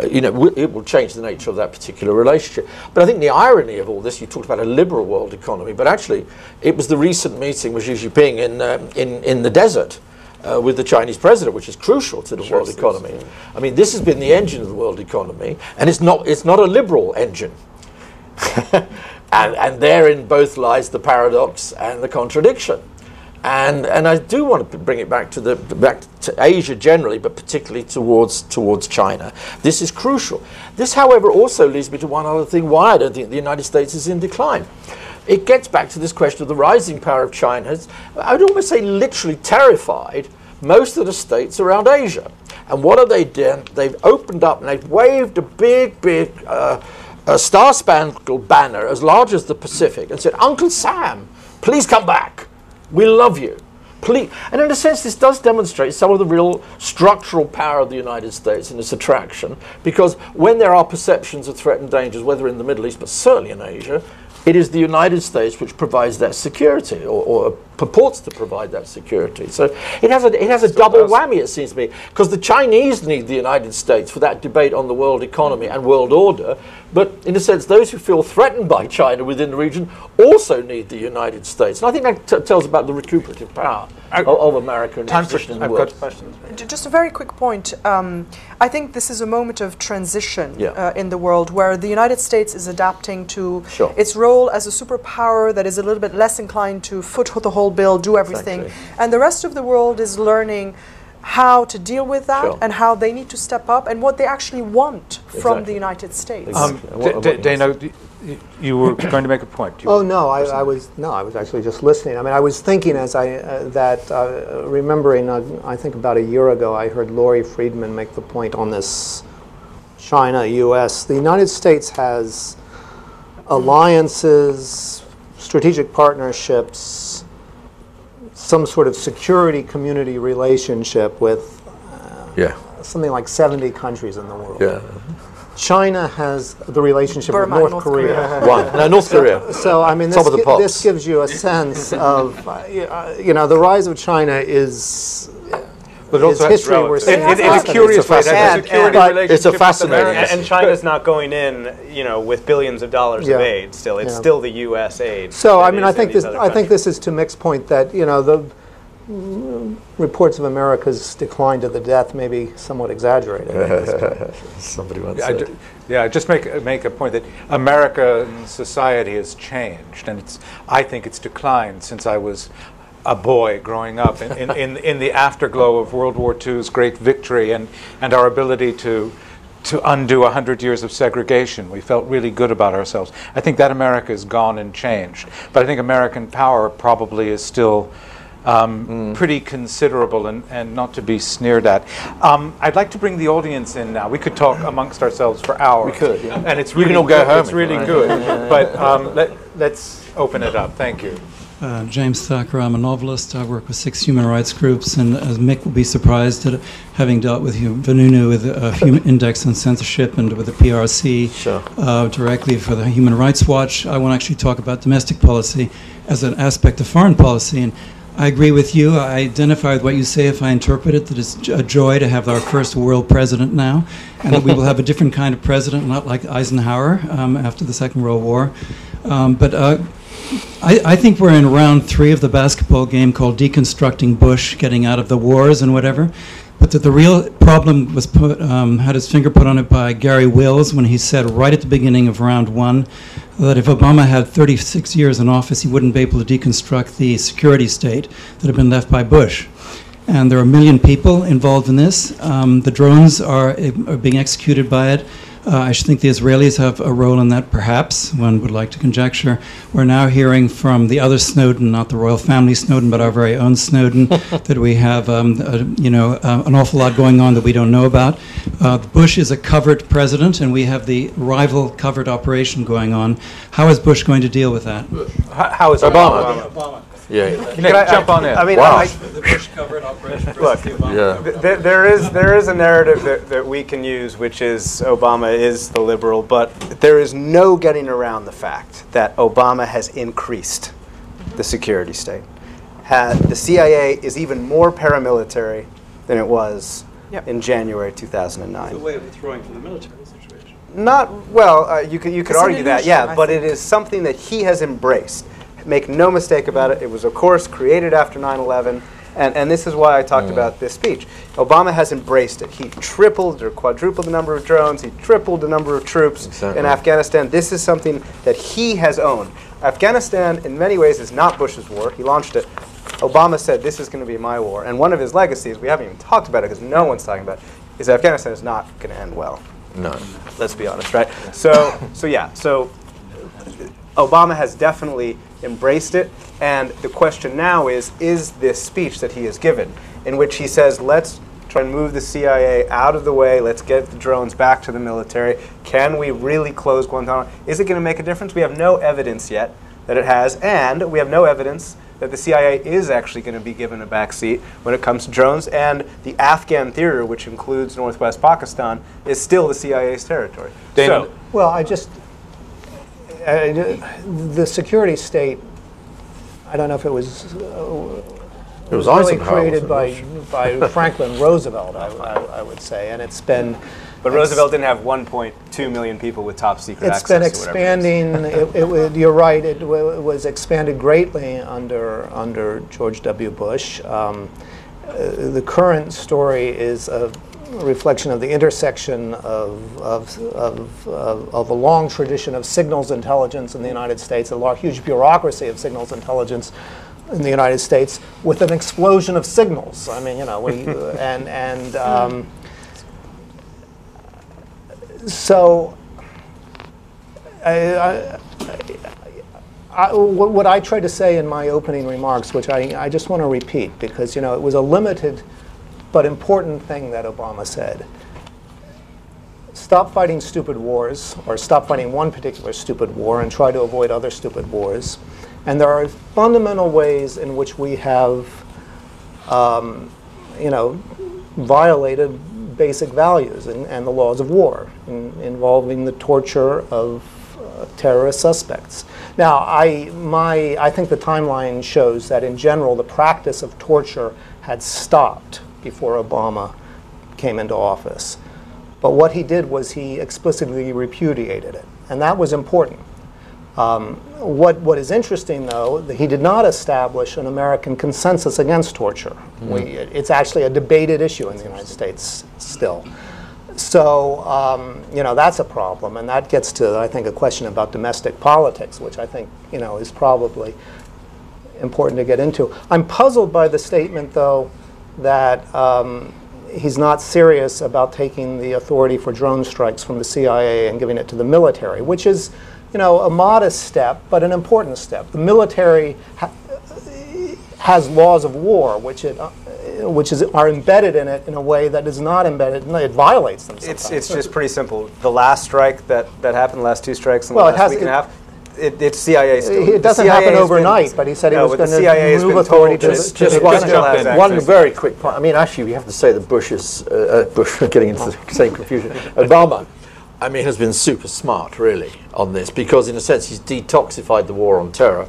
[SPEAKER 4] uh, you know, it will change the nature of that particular relationship. But I think the irony of all this, you talked about a liberal world economy, but actually, it was the recent meeting with Xi Jinping in um, in in the desert uh, with the Chinese president, which is crucial to the world economy. I mean, this has been the engine of the world economy, and it's not it's not a liberal engine. and, and therein both lies the paradox and the contradiction. And, and I do want to bring it back to the back to Asia generally, but particularly towards towards China. This is crucial. This, however, also leads me to one other thing: why I don't think the United States is in decline. It gets back to this question of the rising power of China. Has, I would almost say literally terrified most of the states around Asia. And what have they done? They've opened up and they've waved a big, big uh, a star spangled banner as large as the Pacific and said, Uncle Sam, please come back. We love you. Please. And in a sense, this does demonstrate some of the real structural power of the United States and its attraction, because when there are perceptions of threat and dangers, whether in the Middle East, but certainly in Asia, it is the United States which provides that security, or, or purports to provide that security. So it has a, it has a double
[SPEAKER 3] does.
[SPEAKER 2] whammy, it seems to me, because the Chinese need the United States for that debate on the world economy and world order. But in a sense, those who feel threatened by China within the region also need the United States. And I think that t- tells about the recuperative power of, of America and its
[SPEAKER 3] Time for,
[SPEAKER 2] position in the
[SPEAKER 3] I've
[SPEAKER 2] world.
[SPEAKER 3] got questions.
[SPEAKER 5] Just a very quick point. Um, I think this is a moment of transition
[SPEAKER 2] Yeah.
[SPEAKER 5] uh, in the world where the United States is adapting to
[SPEAKER 2] Sure.
[SPEAKER 5] its role as a superpower that is a little bit less inclined to foot the whole bill, do everything.
[SPEAKER 2] Exactly.
[SPEAKER 5] And the rest of the world is learning how to deal with that
[SPEAKER 4] Sure.
[SPEAKER 5] and how they need to step up and what they actually want from the United States.
[SPEAKER 2] Um,
[SPEAKER 4] What-
[SPEAKER 2] D- D- Dana, you were going to make a point. You
[SPEAKER 6] Oh no, I, I was no, I was actually just listening. I mean, I was thinking as I uh, that uh, remembering. Uh, I think about a year ago, I heard Laurie Friedman make the point on this China U.S. The United States has alliances, strategic partnerships, some sort of security community relationship with
[SPEAKER 4] Yeah.
[SPEAKER 6] something like 70 countries in the world.
[SPEAKER 4] Yeah.
[SPEAKER 6] China has the relationship
[SPEAKER 5] Burma,
[SPEAKER 6] with North,
[SPEAKER 5] North
[SPEAKER 6] Korea.
[SPEAKER 4] One. No, North Korea.
[SPEAKER 6] So I mean, this,
[SPEAKER 4] Top of the
[SPEAKER 6] gi- this gives you a sense of, uh, uh, you know, the rise of China is,
[SPEAKER 2] But it
[SPEAKER 6] is
[SPEAKER 2] also has
[SPEAKER 6] history we're seeing.
[SPEAKER 2] in, in, in a
[SPEAKER 5] It's a
[SPEAKER 2] curious way, it has a
[SPEAKER 3] fascinating-
[SPEAKER 2] security
[SPEAKER 3] and-
[SPEAKER 2] relationship
[SPEAKER 4] It's a fascinating-
[SPEAKER 2] America.
[SPEAKER 3] And, and China's not going in, you know, with billions of dollars
[SPEAKER 6] Yeah.
[SPEAKER 3] of aid. Still, it's
[SPEAKER 6] Yeah.
[SPEAKER 3] still the U.S. aid.
[SPEAKER 6] So I mean, I think this,
[SPEAKER 3] other
[SPEAKER 6] I think this is to Mick's point that you know the reports of America's decline to the death may be somewhat exaggerated. at this point.
[SPEAKER 4] Somebody once
[SPEAKER 2] I
[SPEAKER 4] said.
[SPEAKER 2] yeah, just make make a point that American society has changed, and it's I think it's declined since I was a boy growing up in, in, in, in the afterglow of World War II's great victory and, and our ability to to undo 100 years of segregation. We felt really good about ourselves. I think that America is gone and changed. But I think American power probably is still um, pretty considerable and, and not to be sneered at. Um, I'd like to bring the audience in now. We could talk amongst ourselves for hours.
[SPEAKER 4] We could, yeah.
[SPEAKER 2] And it's
[SPEAKER 4] You
[SPEAKER 2] really
[SPEAKER 4] can all go
[SPEAKER 2] good.
[SPEAKER 4] home
[SPEAKER 2] It's really good. but um, let, let's open it up. Thank you.
[SPEAKER 7] Uh, James Thacker. I'm a novelist. I work with six human rights groups, and as Mick will be surprised at having dealt with Vanunu with a Human Index on Censorship and with the PRC
[SPEAKER 4] Sure.
[SPEAKER 7] uh, directly for the Human Rights Watch. I want to actually talk about domestic policy as an aspect of foreign policy. And I agree with you. I identify with what you say if I interpret it that it's a joy to have our first world president now, and that we will have a different kind of president, not like Eisenhower um, after the Second World War. Um, but uh, I, I think we're in round three of the basketball game called deconstructing Bush, getting out of the wars and whatever. But that the real problem was put, um, had his finger put on it by Garry Wills when he said right at the beginning of round one that if Obama had 36 years in office, he wouldn't be able to deconstruct the security state that had been left by Bush. And there are a million people involved in this. Um, the drones are, are being executed by it. Uh, I should think the Israelis have a role in that, perhaps. One would like to conjecture. We're now hearing from the other Snowden, not the royal family Snowden, but our very own Snowden, that we have, um, a, you know, uh, an awful lot going on that we don't know about. Uh, Bush is a covert president, and we have the rival covert operation going on. How is Bush going to deal with that?
[SPEAKER 2] How, how is
[SPEAKER 4] Obama.
[SPEAKER 7] Obama.
[SPEAKER 4] Yeah.
[SPEAKER 2] Nick,
[SPEAKER 3] I-
[SPEAKER 2] jump on in.
[SPEAKER 3] I mean,
[SPEAKER 4] Wow.
[SPEAKER 3] I,
[SPEAKER 7] The Bush covert operation versus
[SPEAKER 3] Look,
[SPEAKER 7] the Obama
[SPEAKER 4] Yeah.
[SPEAKER 3] Th- there is there is a narrative that, that we can use, which is Obama is the liberal, but there is no getting around the fact that Obama has increased the security state. Had, the CIA is even more paramilitary than it was
[SPEAKER 5] Yep.
[SPEAKER 3] in January 2009.
[SPEAKER 7] way of withdrawing from the military situation.
[SPEAKER 3] Not well. Uh, you could you could
[SPEAKER 5] It's
[SPEAKER 3] argue that, yeah.
[SPEAKER 5] I
[SPEAKER 3] but it
[SPEAKER 5] think.
[SPEAKER 3] is something that he has embraced. Make no mistake about it. It was, of course, created after 9/11, and and this is why I talked mm. about this speech. Obama has embraced it. He tripled or quadrupled the number of drones. He tripled the number of troops
[SPEAKER 4] Exactly.
[SPEAKER 3] in Afghanistan. This is something that he has owned. Afghanistan, in many ways, is not Bush's war. He launched it. Obama said, "This is going to be my war," and one of his legacies, we haven't even talked about it because no one's talking about, it, is that Afghanistan is not going to end well
[SPEAKER 4] No.
[SPEAKER 3] let's be honest, right? So, so yeah, so Obama has definitely embraced it, and the question now is: Is this speech that he has given, in which he says, "Let's try and move the CIA out of the way. Let's get the drones back to the military. Can we really close Guantanamo? Is it going to make a difference? We have no evidence yet that it has, and we have no evidence that the CIA is actually going to be given a back seat when it comes to drones. And the Afghan theater, which includes northwest Pakistan, is still the CIA's territory.
[SPEAKER 2] Dana-
[SPEAKER 3] So,
[SPEAKER 6] Well, I just, uh, the security state, I don't know if it was, uh,
[SPEAKER 4] It was
[SPEAKER 6] really created by, by Franklin Roosevelt, I, I, I would say, and it's been.
[SPEAKER 3] but Roosevelt didn't have 1.2 million people with top secret
[SPEAKER 6] It's
[SPEAKER 3] access.
[SPEAKER 6] been
[SPEAKER 3] or whatever
[SPEAKER 6] expanding, it, it, wa- you're right, it wa- it was expanded greatly under, under George W. Bush. Um, uh, The current story is a reflection of the intersection of, of, of, of of a long tradition of signals intelligence in the United States, a large, huge bureaucracy of signals intelligence in the United States with an explosion of signals. I mean, you know, we, and and um, so. I, I, I, what what I tried to say in my opening remarks, which I, I just want to repeat because you know it was a limited but important thing that Obama said. Stop fighting stupid wars, or stop fighting one particular stupid war, and try to avoid other stupid wars. And there are fundamental ways in which we have, um, you know, violated basic values and, and the laws of war in, involving the torture of uh, terrorist suspects. Now, I, my, I think the timeline shows that in general, the practice of torture had stopped before Obama came into office. But what he did was he explicitly repudiated it, and that was important. Um, what, what is interesting, though, that he did not establish an American consensus against torture. We, it's actually a debated issue in the United States still. So, um, you know, that's a problem, and that gets to, I think, a question about domestic politics, which I think, you know, is probably important to get into. I'm puzzled by the statement, though, that um, he's not serious about taking the authority for drone strikes from the CIA and giving it to the military, which is, you know, a modest step, but an important step. The military ha- has laws of war, which it, uh, which is, are embedded in it in a way that is not embedded. It violates them.
[SPEAKER 3] It's,
[SPEAKER 6] sometimes.
[SPEAKER 3] it's just pretty simple. The last strike that, that happened, the last two strikes in
[SPEAKER 6] Well,
[SPEAKER 3] the last week and a half, it, it's CIA still.
[SPEAKER 6] It doesn't
[SPEAKER 3] CIA
[SPEAKER 6] happen overnight,
[SPEAKER 3] been-
[SPEAKER 6] but he said he
[SPEAKER 3] no,
[SPEAKER 6] was gonna
[SPEAKER 3] CIA
[SPEAKER 6] move authority to
[SPEAKER 4] Just,
[SPEAKER 6] to
[SPEAKER 4] just one, one
[SPEAKER 3] access.
[SPEAKER 4] very quick point. I mean, actually, we have to say that Bush is, uh, uh, Bush, getting into the same confusion. Obama, I mean, has been super smart, really, on this, because in a sense, he's detoxified the war on terror.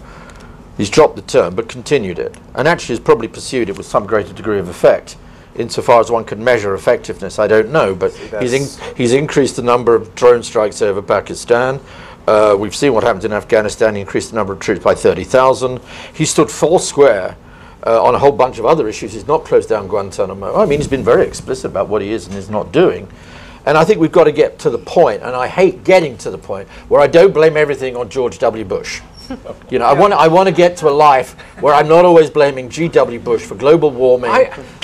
[SPEAKER 4] He's dropped the term, but continued it. And actually has probably pursued it with some greater degree of effect. Insofar as one can measure effectiveness, I don't know, but he's, in, he's increased the number of drone strikes over Pakistan. Uh, we've seen what happened in Afghanistan. He increased the number of troops by 30,000. He stood four square uh, on a whole bunch of other issues. He's not closed down Guantanamo. I mean, he's been very explicit about what he is and is not doing. And I think we've got to get to the point, and I hate getting to the point, where I don't blame everything on George W. Bush. You know, I want I want to get to a life where I'm not always blaming G.W. Bush for global warming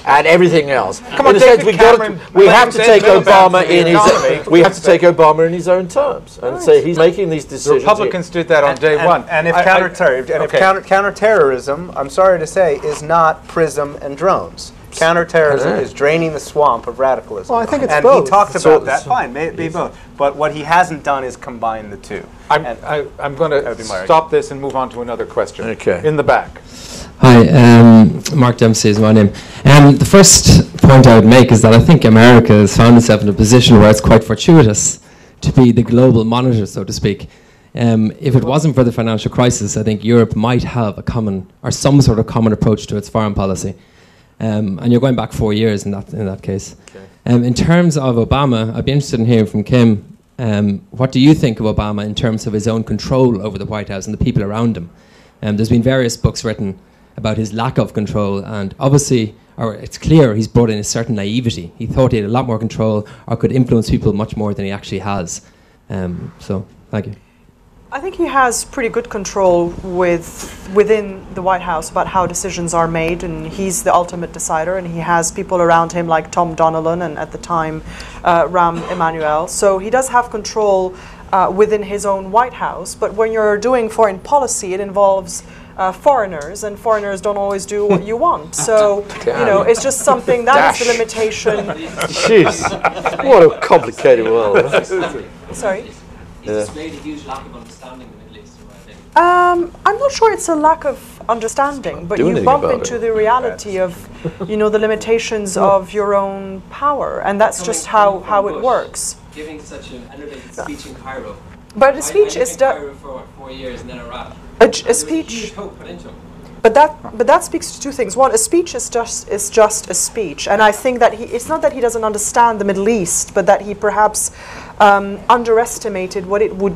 [SPEAKER 4] and everything else.
[SPEAKER 3] Come on,
[SPEAKER 4] in a sense,
[SPEAKER 3] David
[SPEAKER 4] we gotta, we have to take Obama in his we have to take Obama in his own terms and say he's making these decisions.
[SPEAKER 2] Republicans did that on day
[SPEAKER 3] and,
[SPEAKER 2] one.
[SPEAKER 3] And if
[SPEAKER 2] I- I-
[SPEAKER 3] counterterror, and if
[SPEAKER 2] okay.
[SPEAKER 3] counter, counterterrorism, I'm sorry to say, is not PRISM and drones. Counterterrorism
[SPEAKER 4] Okay.
[SPEAKER 3] is draining the swamp of radicalism.
[SPEAKER 6] Well, I think it's
[SPEAKER 3] and
[SPEAKER 6] both.
[SPEAKER 3] he talked
[SPEAKER 4] So-
[SPEAKER 3] about that. Fine, may it be both. But what he hasn't done is combine the two.
[SPEAKER 2] I'm,
[SPEAKER 3] And-
[SPEAKER 2] I, I'm going to
[SPEAKER 3] would be my
[SPEAKER 2] stop this and move on to another question.
[SPEAKER 4] Okay.
[SPEAKER 2] In the back.
[SPEAKER 8] Hi, um, Mark Dempsey is my name. Um, the first point I would make is that I think America has found itself in a position where it's quite fortuitous to be the global monitor, so to speak. Um, if it wasn't for the financial crisis, I think Europe might have a common or some sort of common approach to its foreign policy. Um, and you're going back four years in that in that case. Um, in terms of Obama, I'd be interested in hearing from Kim. Um, what do you think of Obama in terms of his own control over the White House and the people around him? Um, there's been various books written about his lack of control, and obviously, or it's clear he's brought in a certain naivety. He thought he had a lot more control or could influence people much more than he actually has. Um, so, thank you.
[SPEAKER 5] I think he has pretty good control with within the White House about how decisions are made, and he's the ultimate decider. And he has people around him like Tom Donilon and at the time uh, Rahm Emanuel. So he does have control uh, within his own White House. But when you're doing foreign policy, it involves uh, foreigners, and foreigners don't always do what you want. So you know, it's just something that is the limitation.
[SPEAKER 4] Jeez, what a complicated world.
[SPEAKER 5] Sorry.
[SPEAKER 8] He's displayed a huge lack of understanding in the Middle East, I think.
[SPEAKER 5] Um, I'm not sure it's a lack of understanding, but you bump into
[SPEAKER 4] it.
[SPEAKER 5] the reality of, you know, the limitations of your own power, and that's just how, how it works.
[SPEAKER 8] Giving such an elevated speech in Cairo.
[SPEAKER 5] But a speech is done.
[SPEAKER 8] for what, four years and then Iraq.
[SPEAKER 5] A, j- a speech,
[SPEAKER 8] hope put into him.
[SPEAKER 5] but that but that speaks to two things. One, a speech is just is just a speech, and I think that he it's not that he doesn't understand the Middle East, but that he perhaps um, underestimated what it would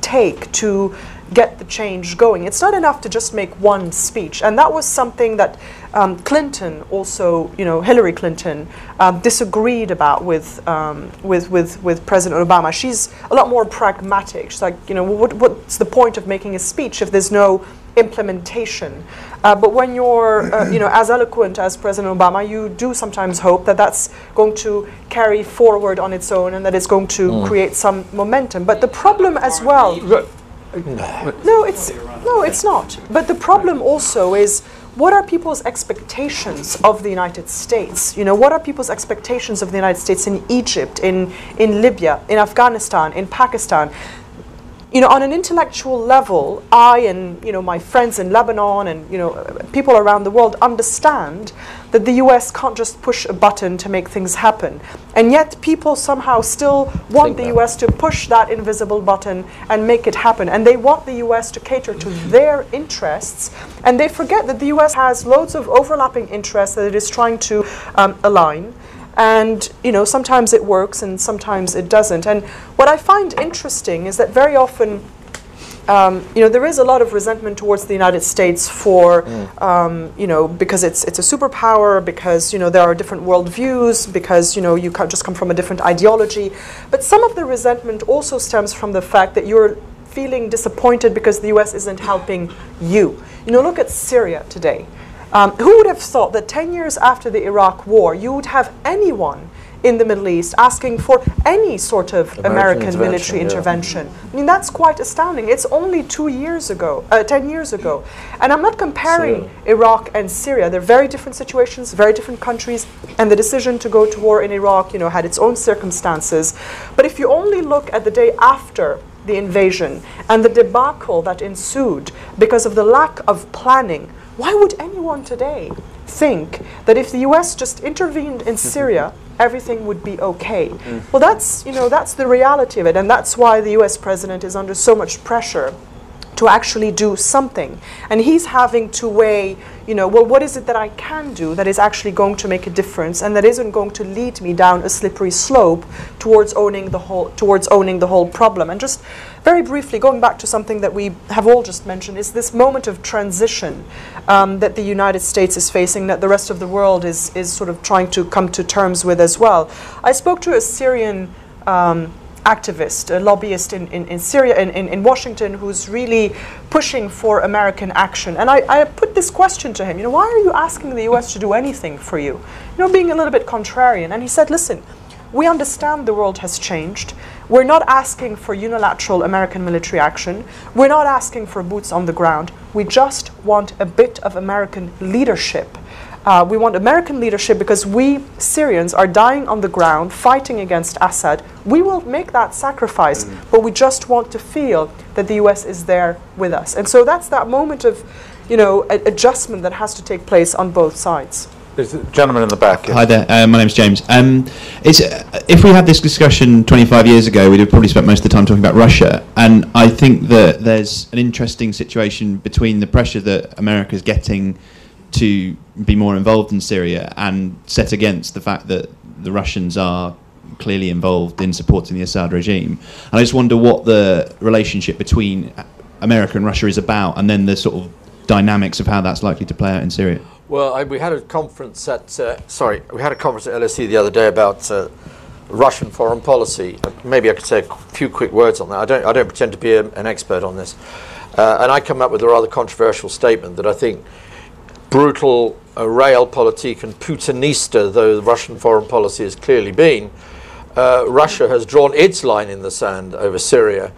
[SPEAKER 5] take to get the change going. It's not enough to just make one speech, and that was something that um, Clinton also, you know, Hillary Clinton um, disagreed about with, um, with with with President Obama. She's a lot more pragmatic. She's like, you know, what, what's the point of making a speech if there's no implementation. Uh, but when you're, uh, you know, as eloquent as President Obama, you do sometimes hope that that's going to carry forward on its own and that it's going to
[SPEAKER 4] Mm.
[SPEAKER 5] create some momentum. But the problem as well, no, it's no, it's not. But the problem also is what are people's expectations of the United States? You know, what are people's expectations of the United States in Egypt, in in Libya, in Afghanistan, in Pakistan? You know, on an intellectual level, I and you know my friends in Lebanon and you know people around the world understand that the U.S. can't just push a button to make things happen, and yet people somehow still want the. U.S. to push that invisible button and make it happen, and they want the U.S. to cater to their interests, and they forget that the U.S. has loads of overlapping interests that it is trying to um, align and you know sometimes it works and sometimes it doesn't. And what i find interesting is that very often um, you know there is a lot of resentment towards the united states for um, you know because it's it's a superpower because you know there are different worldviews because you know you can't just come from a different ideology. But some of the resentment also stems from the fact that you're feeling disappointed because the us isn't helping you. You know look at syria today um, who would have thought that 10 years after the Iraq War, you would have anyone in the Middle East asking for any sort of
[SPEAKER 4] American
[SPEAKER 5] American,
[SPEAKER 4] intervention,
[SPEAKER 5] military
[SPEAKER 4] yeah.
[SPEAKER 5] intervention? I mean, that's quite astounding. It's only two years ago, uh, 10 years ago. And I'm not comparing Iraq and Syria. They're very different situations, very different countries, and the decision to go to war in Iraq, you know, had its own circumstances. But if you only look at the day after the invasion and the debacle that ensued because of the lack of planning, why would anyone today think that if the US just intervened in Syria, everything would be okay? Mm. Well, that's, you know, that's the reality of it, and that's why the US president is under so much pressure to actually do something. And he's having to weigh, you know, well, what is it that I can do that is actually going to make a difference and that isn't going to lead me down a slippery slope towards owning the whole towards owning the whole problem. And just very briefly, going back to something that we have all just mentioned, is this moment of transition um, that the United States is facing, that the rest of the world is is sort of trying to come to terms with as well. I spoke to a Syrian. Um, activist, a lobbyist in, in, in Syria, in, in, in Washington, who's really pushing for American action. And I, I put this question to him, you know, why are you asking the US to do anything for you? You know, being a little bit contrarian. And he said, listen, we understand the world has changed. We're not asking for unilateral American military action. We're not asking for boots on the ground. We just want a bit of American leadership. Uh, we want American leadership because we Syrians are dying on the ground fighting against Assad. We will make that sacrifice, but we just want to feel that the US is there with us. And so that's that moment of, you know, a- adjustment that has to take place on both sides.
[SPEAKER 2] There's a gentleman in the back. yes.
[SPEAKER 9] Hi there, uh, my name's James. Um, it's, uh, if we had this discussion 25 years ago, we'd have probably spent most of the time talking about Russia. And I think that there's an interesting situation between the pressure that America is getting to be more involved in Syria and set against the fact that the Russians are clearly involved in supporting the Assad regime. And I just wonder what the relationship between America and Russia is about, and then the sort of dynamics of how that's likely to play out in Syria.
[SPEAKER 4] Well, I, we had a conference at uh, sorry, we had a conference at LSE the other day about uh, Russian foreign policy. Maybe I could say a few quick words on that. I don't I don't pretend to be a, an expert on this, uh, and I come up with a rather controversial statement that I think brutal uh, realpolitik and Putinista, though the Russian foreign policy has clearly been, uh, Russia has drawn its line in the sand over Syria,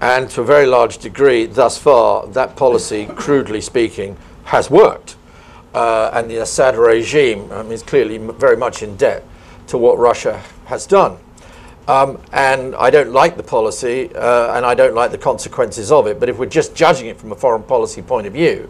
[SPEAKER 4] and to a very large degree, thus far, that policy, crudely speaking, has worked. Uh, and the Assad regime um, is clearly very much in debt to what Russia has done. Um, and I don't like the policy, uh, and I don't like the consequences of it. But if we're just judging it from a foreign policy point of view,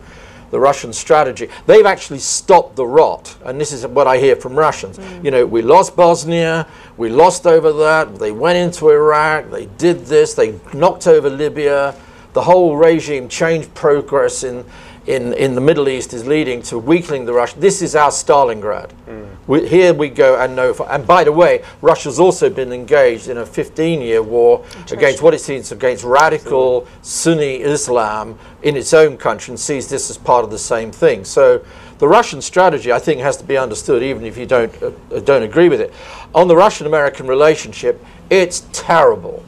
[SPEAKER 4] the Russian strategy, they've actually stopped the rot. And this is what I hear from Russians. Mm. You know, we lost Bosnia, we lost over that, they went into Iraq, they did this, they knocked over Libya. The whole regime change progress in, in, in the Middle East is leading to weakening the Russian. This is our Stalingrad. We, here we go and know. For, and by the way, Russia's also been engaged in a 15-year war against what it sees against radical Sunni Islam in its own country and sees this as part of the same thing. So the Russian strategy, I think, has to be understood, even if you don't uh don't agree with it. On the Russian-American relationship, it's terrible.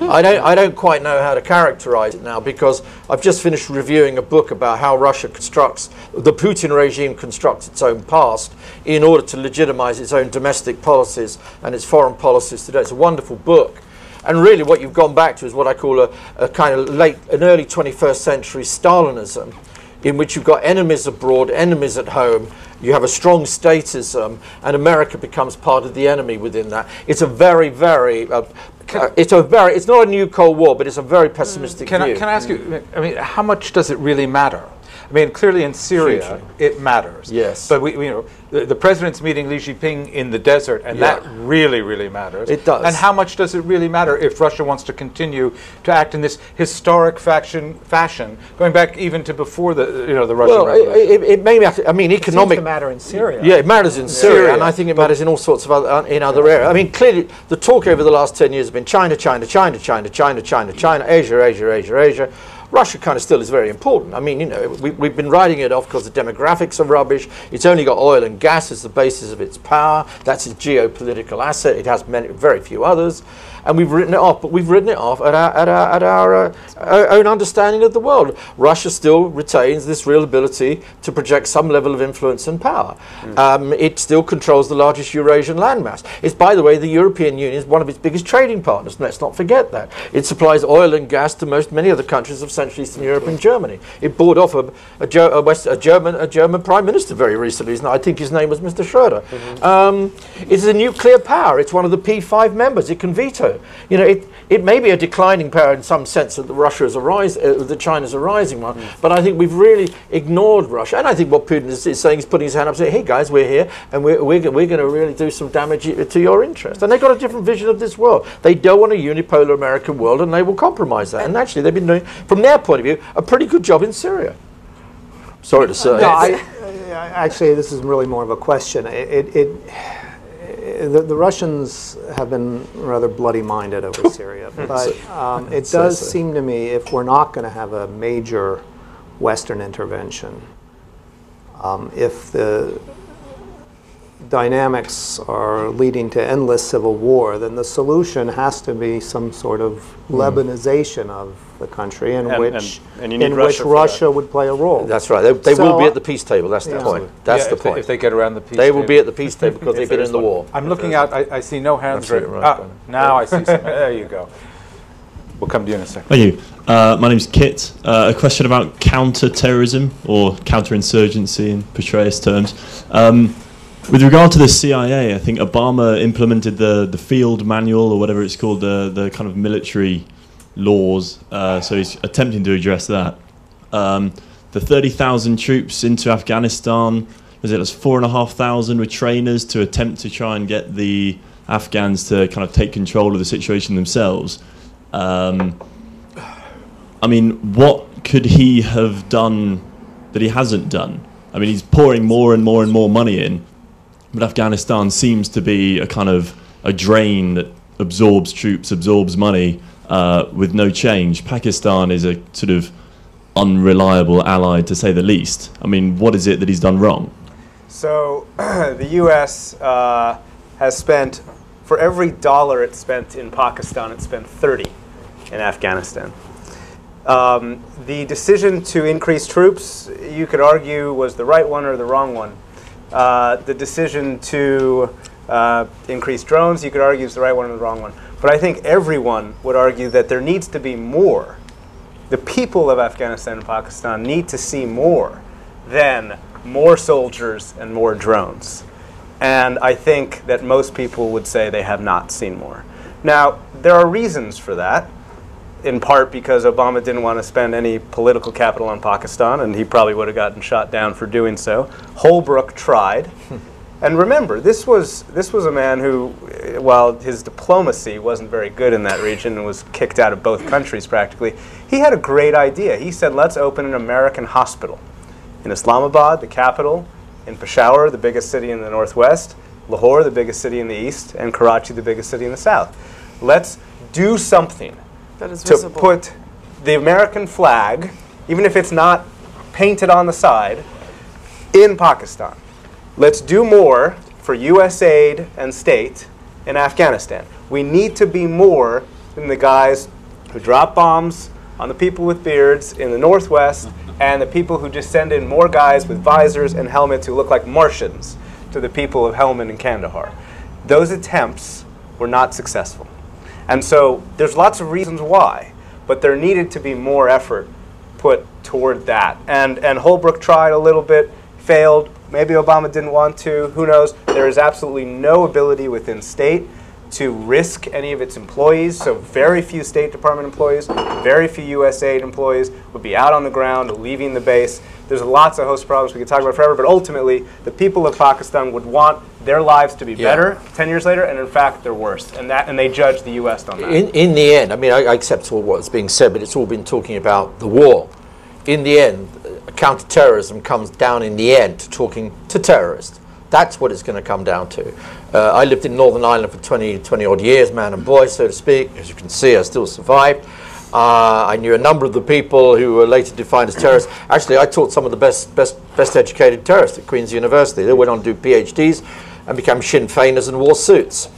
[SPEAKER 4] I don't, I don't quite know how to characterize it now because I've just finished reviewing a book about how Russia constructs, the Putin regime constructs its own past in order to legitimize its own domestic policies and its foreign policies today. It's a wonderful book. And really, what you've gone back to is what I call a, a kind of late, an early 21st century Stalinism, in which you've got enemies abroad, enemies at home, you have a strong statism, and America becomes part of the enemy within that. It's a very, very uh, uh, it's a very it's not a new Cold War, but it's a very pessimistic
[SPEAKER 2] can
[SPEAKER 4] view.
[SPEAKER 2] I, can I ask you? I mean, how much does it really matter? I mean, clearly in Syria, it matters.
[SPEAKER 4] Yes.
[SPEAKER 2] But we, we you know, the, the, president's meeting Xi Jinping in the desert, and yeah. that really, really matters.
[SPEAKER 4] It does.
[SPEAKER 2] And how much does it really matter if Russia wants to continue to act in this historic faction, fashion, going back even to before the, you know, the Russian
[SPEAKER 4] well,
[SPEAKER 2] Revolution?
[SPEAKER 4] It, it, it may matter. I mean, economic.
[SPEAKER 6] It matter in Syria.
[SPEAKER 4] Yeah, it matters in Syria, Syria, and I think it matters in all sorts of other uh, in other areas. I mean, clearly, the talk over the last ten years has been China, China, China, China, China, China, China, Asia, Asia, Asia, Asia. Russia kind of still is very important. I mean, you know, we, we've been writing it off because the demographics are rubbish. It's only got oil and gas as the basis of its power. That's its geopolitical asset. It has many, very few others and we've written it off. But we've written it off at our, at our, at our, uh, own understanding of the world. Russia still retains this real ability to project some level of influence and power. Mm. Um, it still controls the largest Eurasian landmass. It's, by the way, the European Union is one of its biggest trading partners. Let's not forget that. It supplies oil and gas to most many other countries of Central Eastern Europe and Germany. It bought off a, a, a, West, a German, a German prime minister very recently. I think his name was Mr. Schroeder. Mm -hmm. um, it's a nuclear power. It's one of the P5 members. It can veto. You know, it, it may be a declining power in some sense that Russia is a rise, uh, that China's a rising one, mm. but I think we've really ignored Russia. And I think what Putin is, is saying is putting his hand up and saying, hey guys, we're here and we're, we're, we're going to really do some damage to your interests. And they've got a different vision of this world. They don't want a unipolar American world and they will compromise that. And actually, they've been doing, from their point of view, a pretty good job in Syria. Sorry to say.
[SPEAKER 6] No, I, actually, this is really more of a question. It, it, it the, the, Russians have been rather bloody-minded over Syria, but um, it does seem to me if we're not going to have a major Western intervention, um, if the dynamics are leading to endless civil war, then the solution has to be some sort of mm. Lebanization of the country in
[SPEAKER 3] and,
[SPEAKER 6] which
[SPEAKER 3] and, and in
[SPEAKER 6] Russia which Russia would play a role.
[SPEAKER 4] That's right. They, they so will be at the peace table. That's the point. That's
[SPEAKER 2] yeah,
[SPEAKER 4] the
[SPEAKER 2] if
[SPEAKER 4] point.
[SPEAKER 2] They, if they get around the peace,
[SPEAKER 4] they
[SPEAKER 2] will
[SPEAKER 4] be at the peace table because they've been in the war.
[SPEAKER 2] I'm looking out. I, I, see no hands. Right, ah, now I see. Some, there you go. We'll come to you in a second.
[SPEAKER 10] Thank you. Uh, my is Kit. Uh, a question about counter-terrorism or counter-insurgency in Petraeus terms. Um, with regard to the CIA, I think Obama implemented the, the field manual or whatever it's called, the, the kind of military laws. Uh, so he's attempting to address that. Um, the 30,000 troops into Afghanistan, was it was four and a half thousand with trainers to attempt to try and get the Afghans to kind of take control of the situation themselves. Um, I mean, what could he have done that he hasn't done? I mean, he's pouring more and more and more money in, but Afghanistan seems to be a kind of a drain that absorbs troops, absorbs money uh, with no change. Pakistan is a sort of unreliable ally, to say the least. I mean, what is it that he's done wrong?
[SPEAKER 3] So, the U.S. Uh, has spent, for every dollar it spent in Pakistan, it spent 30 in Afghanistan. Um, the decision to increase troops, you could argue, was the right one or the wrong one. Uh, the decision to uh, increase drones, you could argue, is the right one or the wrong one. But I think everyone would argue that there needs to be more. The people of Afghanistan and Pakistan need to see more than more soldiers and more drones. And I think that most people would say they have not seen more. Now, there are reasons for that, in part because Obama didn't want to spend any political capital on Pakistan, and he probably would have gotten shot down for doing so. Holbrooke tried. And remember, this was this was a man who, while his diplomacy wasn't very good in that region and was kicked out of both countries practically, he had a great idea. He said, "Let's open an American hospital in Islamabad, the capital, in Peshawar, the biggest city in the northwest, Lahore, the biggest city in the east, and Karachi, the biggest city in the south. Let's do something
[SPEAKER 5] That is
[SPEAKER 3] to
[SPEAKER 5] visible.
[SPEAKER 3] put the American flag, even if it's not painted on the side, in Pakistan. Let's do more for U.S. aid and state in Afghanistan. We need to be more than the guys who drop bombs on the people with beards in the Northwest and the people who just send in more guys with visors and helmets who look like Martians to the people of Helmand and Kandahar. Those attempts were not successful. And so there's lots of reasons why, but there needed to be more effort put toward that. And, and Holbrooke tried a little bit, failed. Maybe Obama didn't want to. Who knows? There is absolutely no ability within state to risk any of its employees. So very few State Department employees, very few USAID employees would be out on the ground, leaving the base. There's lots of host problems we could talk about forever, but ultimately, the people of Pakistan would want their lives to be
[SPEAKER 4] Yeah.
[SPEAKER 3] better 10 years later, and in fact, they're worse. And, that, and they judge the U.S. on that.
[SPEAKER 4] In, in the end, I mean, I, I accept all what's being said, but it's all been talking about the war. In the end, uh, counterterrorism comes down in the end to talking to terrorists. That's what it's going to come down to. Uh, I lived in Northern Ireland for 20, 20 odd years, man and boy, so to speak. As you can see, I still survived. Uh, I knew a number of the people who were later defined as terrorists. Actually, I taught some of the best, best, best educated terrorists at Queen's University. They went on to do PhDs and became Sinn Féiners and wore suits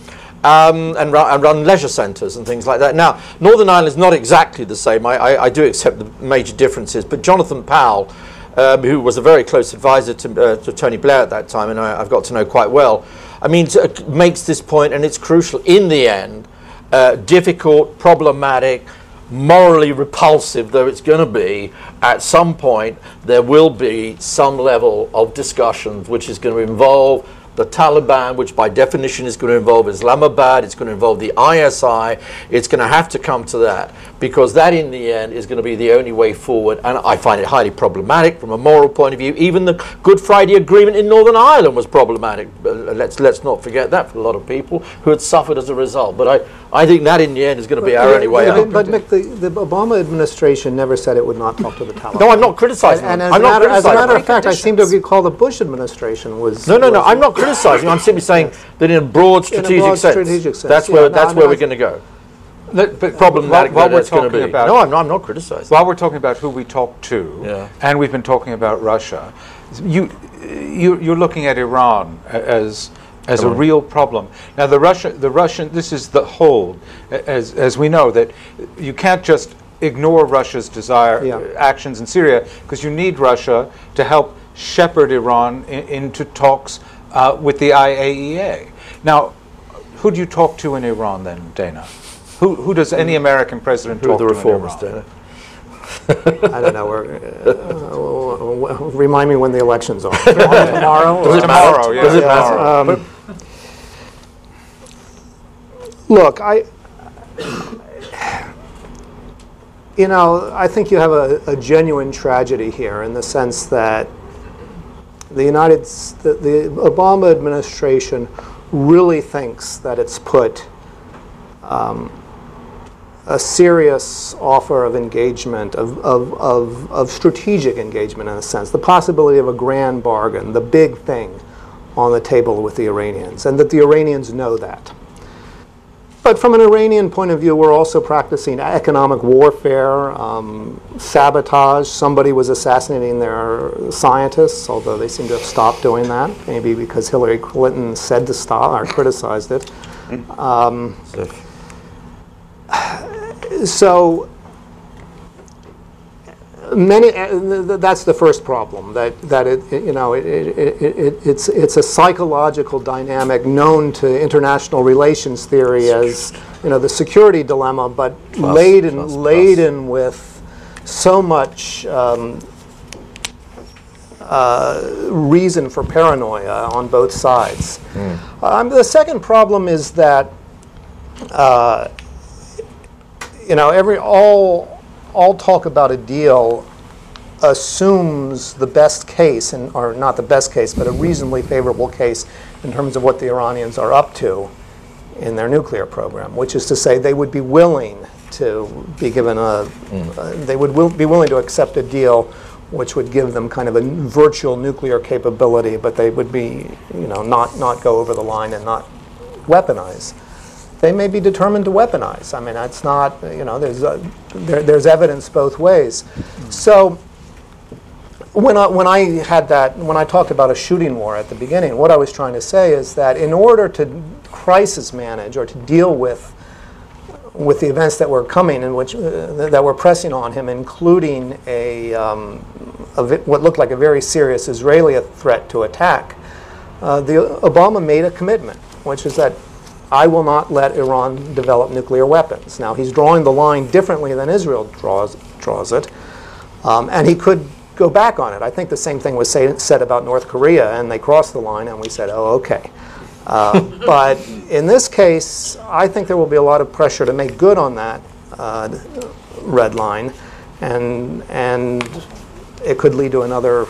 [SPEAKER 4] um, and, run, and run leisure centres and things like that. Now, Northern Ireland is not exactly the same. I, I, I do accept the major differences, but Jonathan Powell, um, who was a very close advisor to, uh, to Tony Blair at that time, and I, I've got to know quite well, I mean, uh, makes this point, and it's crucial. In the end, uh, difficult, problematic, morally repulsive though it's going to be, at some point there will be some level of discussions which is going to involve the Taliban, which by definition is going to involve Islamabad, it's going to involve the ISI, it's going to have to come to that because that in the end is going to be the only way forward. And I find it highly problematic from a moral point of view. Even the Good Friday Agreement in Northern Ireland was problematic. Let's, let's not forget that for a lot of people who had suffered as a result. But I, I think that in the end is going to be our
[SPEAKER 6] Yeah,
[SPEAKER 4] only way
[SPEAKER 6] but,
[SPEAKER 4] out.
[SPEAKER 6] But Mick, the, the Obama administration never said it would not talk to the Taliban.
[SPEAKER 4] No, I'm not criticizing
[SPEAKER 6] And, and as,
[SPEAKER 4] I'm
[SPEAKER 6] a
[SPEAKER 4] not
[SPEAKER 6] matter, as a matter of fact, I seem to recall the Bush administration was.
[SPEAKER 4] No, no, no.
[SPEAKER 6] was-
[SPEAKER 4] I'm not criticizing. I'm simply saying that in a broad
[SPEAKER 6] In a
[SPEAKER 4] strategic,
[SPEAKER 6] broad
[SPEAKER 4] sense,
[SPEAKER 6] strategic sense,
[SPEAKER 4] that's
[SPEAKER 6] yeah,
[SPEAKER 4] where
[SPEAKER 6] no,
[SPEAKER 4] that's
[SPEAKER 6] I
[SPEAKER 4] where
[SPEAKER 6] mean,
[SPEAKER 4] we're going to go.
[SPEAKER 2] Let- but
[SPEAKER 4] Problematic
[SPEAKER 2] while, while
[SPEAKER 4] that
[SPEAKER 2] we're talking about
[SPEAKER 4] No, I'm not, I'm not criticizing.
[SPEAKER 2] while we're talking about who we talk to,
[SPEAKER 4] Yeah.
[SPEAKER 2] and we've been talking about Russia, you, you you're looking at Iran a- as as a real problem. Now the Russia the Russian this is the hold as as we know that you can't just ignore Russia's desire
[SPEAKER 6] Yeah.
[SPEAKER 2] actions in Syria because you need Russia to help shepherd Iran in, into talks uh, with the IAEA. Now, who do you talk to in Iran then, Dana? Who, who does any American president
[SPEAKER 4] Who are
[SPEAKER 2] talk
[SPEAKER 4] the
[SPEAKER 2] to in
[SPEAKER 4] reformers,
[SPEAKER 2] Iran?
[SPEAKER 4] Dana?
[SPEAKER 6] I don't know. We're, uh, uh, remind me when the elections are. Tomorrow?
[SPEAKER 2] Does it Tomorrow, yeah.
[SPEAKER 6] Does it matter? Um, look, I. You know, I think you have a, a genuine tragedy here in the sense that the United, the, the Obama administration really thinks that it's put um, a serious offer of engagement, of, of, of, of strategic engagement in a sense, the possibility of a grand bargain, the big thing on the table with the Iranians, and that the Iranians know that. But from an Iranian point of view, we're also practicing economic warfare, um, sabotage. Somebody was assassinating their scientists, although they seem to have stopped doing that, maybe because Hillary Clinton said to stop or criticized it. Um, so many uh, th- th- that's the first problem that that it, it- you know it, it, it, it, it's it's a psychological dynamic known to international relations theory as you know the security dilemma but laden
[SPEAKER 4] trust,
[SPEAKER 6] laden with so much um, uh, reason for paranoia on both sides. Um, the second problem is that uh, you know, every all all talk about a deal assumes the best case, and or not the best case, but a reasonably favorable case in terms of what the Iranians are up to in their nuclear program, which is to say they would be willing to be given a, uh, they would will, be willing to accept a deal which would give them kind of a virtual nuclear capability, but they would be, you know, not, not go over the line and not weaponize. They may be determined to weaponize. I mean, that's not, you know, there's, a, there, there's evidence both ways. So when I, when I had that, when I talked about a shooting war at the beginning, what I was trying to say is that in order to crisis manage or to deal with with the events that were coming and which uh, that were pressing on him, including a, um, a what looked like a very serious Israeli threat to attack, uh, the Obama made a commitment, which is that I will not let Iran develop nuclear weapons. Now he's drawing the line differently than Israel draws draws it, um, and he could go back on it. I think the same thing was say, said about North Korea, and they crossed the line, and we said, oh, okay. Uh, but in this case, I think there will be a lot of pressure to make good on that uh, red line, and and it could lead to another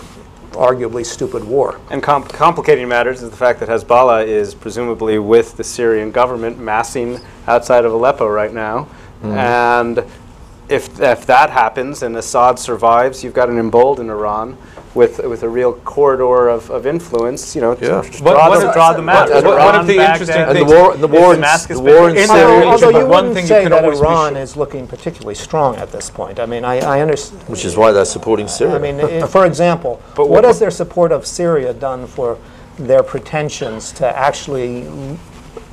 [SPEAKER 6] arguably stupid war.
[SPEAKER 3] And com- complicating matters is the fact that Hezbollah is presumably with the Syrian government massing outside of Aleppo right now. Mm-hmm. And if, if that happens and Assad survives, you've got an emboldened Iran with, with a real corridor of, of influence. You know,
[SPEAKER 4] Yeah.
[SPEAKER 3] just
[SPEAKER 2] What-
[SPEAKER 3] draw,
[SPEAKER 2] what
[SPEAKER 3] the,
[SPEAKER 2] of-
[SPEAKER 3] draw the map.
[SPEAKER 2] what-
[SPEAKER 3] Is
[SPEAKER 2] what
[SPEAKER 3] Iran,
[SPEAKER 2] of the
[SPEAKER 3] Baghdad,
[SPEAKER 2] interesting
[SPEAKER 4] And the
[SPEAKER 2] things-
[SPEAKER 4] war, the
[SPEAKER 3] is
[SPEAKER 4] war in, the war in?
[SPEAKER 2] In
[SPEAKER 4] Syria,
[SPEAKER 2] theory,
[SPEAKER 6] although you
[SPEAKER 2] one
[SPEAKER 6] wouldn't
[SPEAKER 2] thing you
[SPEAKER 6] say
[SPEAKER 2] can
[SPEAKER 6] that
[SPEAKER 2] always
[SPEAKER 6] Iran
[SPEAKER 2] sure-
[SPEAKER 6] is looking particularly strong at this point. I mean, I, I understand.
[SPEAKER 4] which is why they're supporting Syria.
[SPEAKER 6] I mean, i- for example,
[SPEAKER 3] But
[SPEAKER 6] what
[SPEAKER 3] what-
[SPEAKER 6] has their support of Syria done for their pretensions to actually,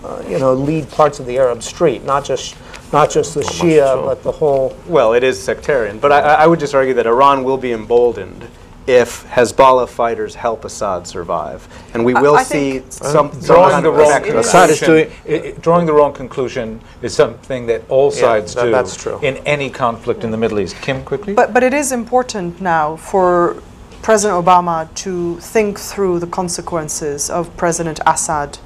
[SPEAKER 6] uh, you know, lead parts of the Arab street, not just not just the Shia, but the whole.
[SPEAKER 3] Well, it is sectarian, but I, I would just argue that Iran will be emboldened if Hezbollah fighters help Assad survive, and we will
[SPEAKER 5] I
[SPEAKER 3] see some, uh, some
[SPEAKER 2] drawing
[SPEAKER 3] kind
[SPEAKER 2] the wrong
[SPEAKER 3] effect.
[SPEAKER 5] It is-
[SPEAKER 4] Assad is
[SPEAKER 2] conclusion,
[SPEAKER 4] doing-
[SPEAKER 2] i- i- drawing the wrong conclusion is something that all sides
[SPEAKER 6] that-
[SPEAKER 2] do
[SPEAKER 6] that's true.
[SPEAKER 2] in any conflict in the Middle East. Kim, quickly.
[SPEAKER 5] But, but it is important now for President Obama to think through the consequences of President Assad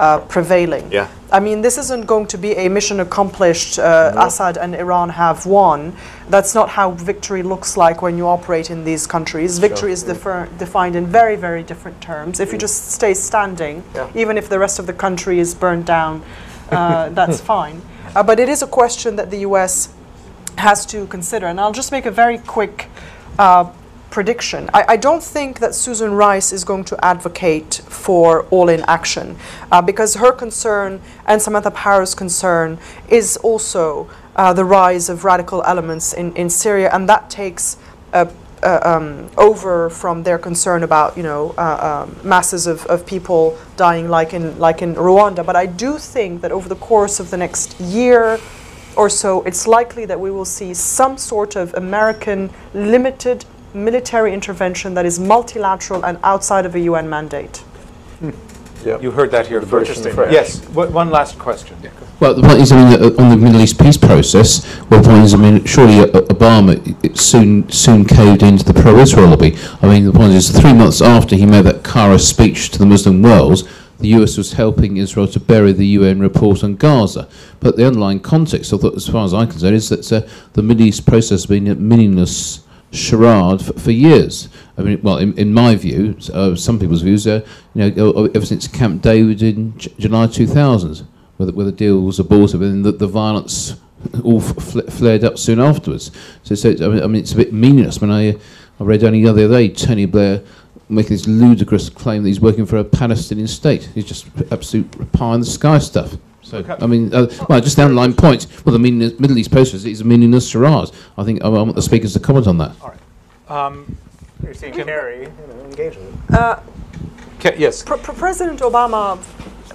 [SPEAKER 5] uh, prevailing.
[SPEAKER 3] Yeah.
[SPEAKER 5] I mean, this isn't going to be a mission accomplished. Uh, Assad and Iran have won. That's not how victory looks like when you operate in these countries. Victory is defer- defined in very, very different terms. If you just stay standing,
[SPEAKER 3] Yeah.
[SPEAKER 5] even if the rest of the country is burned down, uh, that's fine. Uh, but it is a question that the U.S. has to consider. And I'll just make a very quick uh, prediction. I, I don't think that Susan Rice is going to advocate for all in action uh, because her concern and Samantha Power's concern is also uh, the rise of radical elements in, in Syria, and that takes uh, uh, um, over from their concern about you know uh, um, masses of, of people dying like in like in Rwanda. But I do think that over the course of the next year or so, it's likely that we will see some sort of American limited military intervention that is multilateral and outside of a UN mandate.
[SPEAKER 2] you heard that here first.
[SPEAKER 4] and the French.
[SPEAKER 2] Yes. Wha- One last question.
[SPEAKER 11] Well, the point is, I mean, uh, on the Middle East peace process, well, the point is, I mean, surely uh, Obama i- i- soon soon caved into the pro-Israel lobby. I mean, the point is, three months after he made that Cairo speech to the Muslim world, the US was helping Israel to bury the UN report on Gaza. But the underlying context, I thought, as far as I'm concerned, is that uh, the Middle East process has been a meaningless charade for, for years. I mean, well, in, in my view, uh, some people's views, uh, you know, ever since Camp David in J- July 2000, where the, where the deal was aborted, and the, the violence all fl- flared up soon afterwards. So, so I, mean, it's a bit meaningless. When I, I read only the other day Tony Blair making this ludicrous claim that he's working for a Palestinian state. He's just absolute pie in the sky stuff. So, I mean, uh, well, just the underlying point. Well, the meaningless, Middle East process is a meaningless charade. I think I, I want the speakers to comment on that.
[SPEAKER 2] Um,
[SPEAKER 3] You're seeing Kerry, you know, engage with it.
[SPEAKER 5] Uh,
[SPEAKER 2] Ke- yes.
[SPEAKER 5] Pre- Pre- President Obama,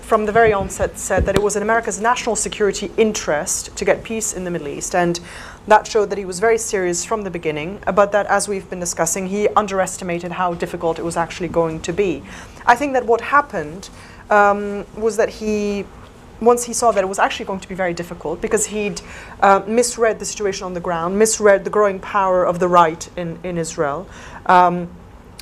[SPEAKER 5] from the very onset, said that it was in America's national security interest to get peace in the Middle East. And that showed that he was very serious from the beginning, but that, as we've been discussing, he underestimated how difficult it was actually going to be. I think that what happened um, was that he once he saw that it was actually going to be very difficult because he'd uh, misread the situation on the ground, misread the growing power of the right in, in Israel, um,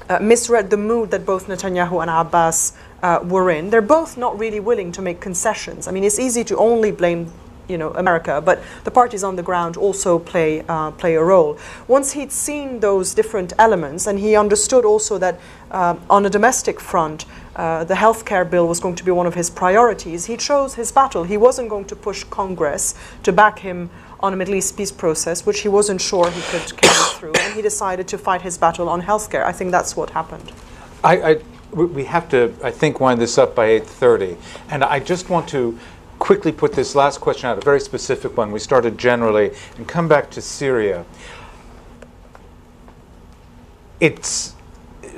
[SPEAKER 5] uh, misread the mood that both Netanyahu and Abbas uh, were in. They're both not really willing to make concessions. I mean, it's easy to only blame you know America, but the parties on the ground also play uh, play a role. Once he'd seen those different elements, and he understood also that uh, on a domestic front, uh, the healthcare bill was going to be one of his priorities, he chose his battle. He wasn't going to push Congress to back him on a Middle East peace process, which he wasn't sure he could carry through, and he decided to fight his battle on healthcare. I think that's what happened.
[SPEAKER 2] I, I, we have to, I think, wind this up by 8:30, and I just want to quickly put this last question out, a very specific one. We started generally, and come back to Syria. It's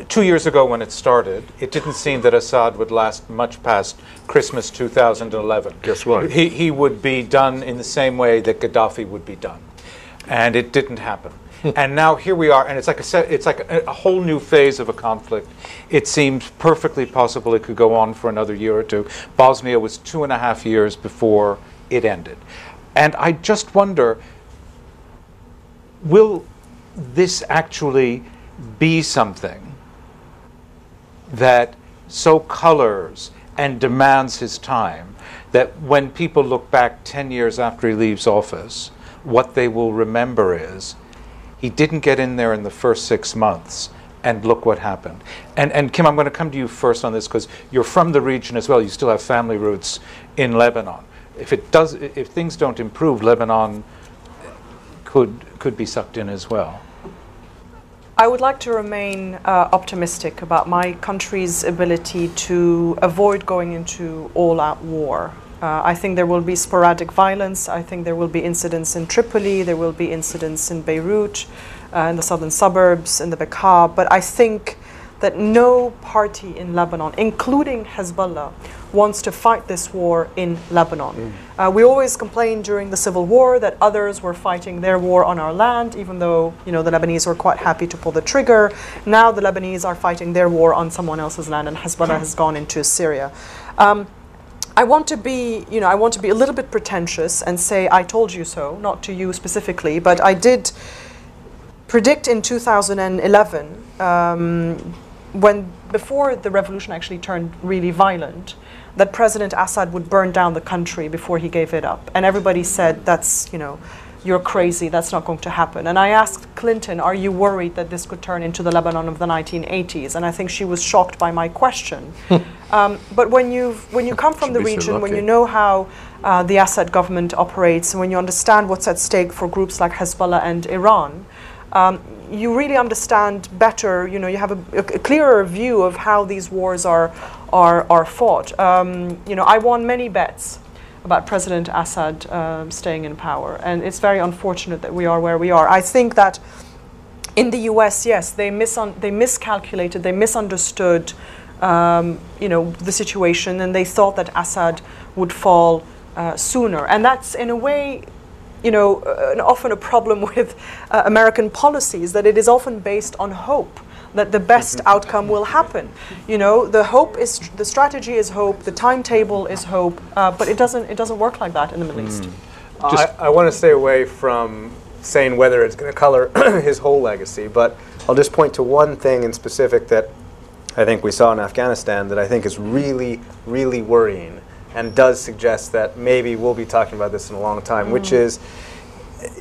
[SPEAKER 2] two years ago when it started. It didn't seem that Assad would last much past Christmas 2011.
[SPEAKER 4] Guess what?
[SPEAKER 2] He, he would be done in the same way that Gaddafi would be done, and it didn't happen. Hmm. and now here we are, and it's like a it's like a, a whole new phase of a conflict. It seems perfectly possible it could go on for another year or two. Bosnia was two and a half years before it ended, and I just wonder, will this actually be something that so colors and demands his time that when people look back 10 years after he leaves office, what they will remember is he didn't get in there in the first six months. And look what happened. And, and Kim, I'm going to come to you first on this because you're from the region as well. You still have family roots in Lebanon. If it does, if things don't improve, Lebanon could could be sucked in as well.
[SPEAKER 5] I would like to remain uh, optimistic about my country's ability to avoid going into all out war. Uh, I think there will be sporadic violence. I think there will be incidents in Tripoli, there will be incidents in Beirut, uh, in the southern suburbs, in the Bekaa. But I think that no party in Lebanon, including Hezbollah, wants to fight this war in Lebanon. Uh, we always complained during the civil war that others were fighting their war on our land, even though you know the Lebanese were quite happy to pull the trigger. Now the Lebanese are fighting their war on someone else's land, and Hezbollah has gone into Syria. Um, I want to be, you know, I want to be a little bit pretentious and say I told you so, not to you specifically, but I did predict in 2011 um, when before the revolution actually turned really violent that President Assad would burn down the country before he gave it up. And everybody said, that's, you know, you're crazy, that's not going to happen. And I asked Clinton, are you worried that this could turn into the Lebanon of the 1980s? And I think she was shocked by my question. um, but when, you when you come from the
[SPEAKER 4] be so
[SPEAKER 5] region, when you know how uh, the Assad government operates, and when you understand what's at stake for groups like Hezbollah and Iran, um, you really understand better, you know, you have a, a clearer view of how these wars are, are, are fought. Um, you know, I won many bets about President Assad um, staying in power, and it's very unfortunate that we are where we are. I think that in the U.S., yes, they, misun- they miscalculated, they misunderstood, um, you know, the situation, and they thought that Assad would fall uh, sooner. And that's, in a way, you know, uh, and often a problem with uh, American policies that it is often based on hope that the best outcome will happen. You know, the hope is the strategy is hope, the timetable is hope, uh, but it doesn't it doesn't work like that in the Middle East.
[SPEAKER 3] I, I want to stay away from saying whether it's going to color his whole legacy, but I'll just point to one thing in specific that I think we saw in Afghanistan that I think is really, really worrying and does suggest that maybe we'll be talking about this in a long time, which mm-hmm. is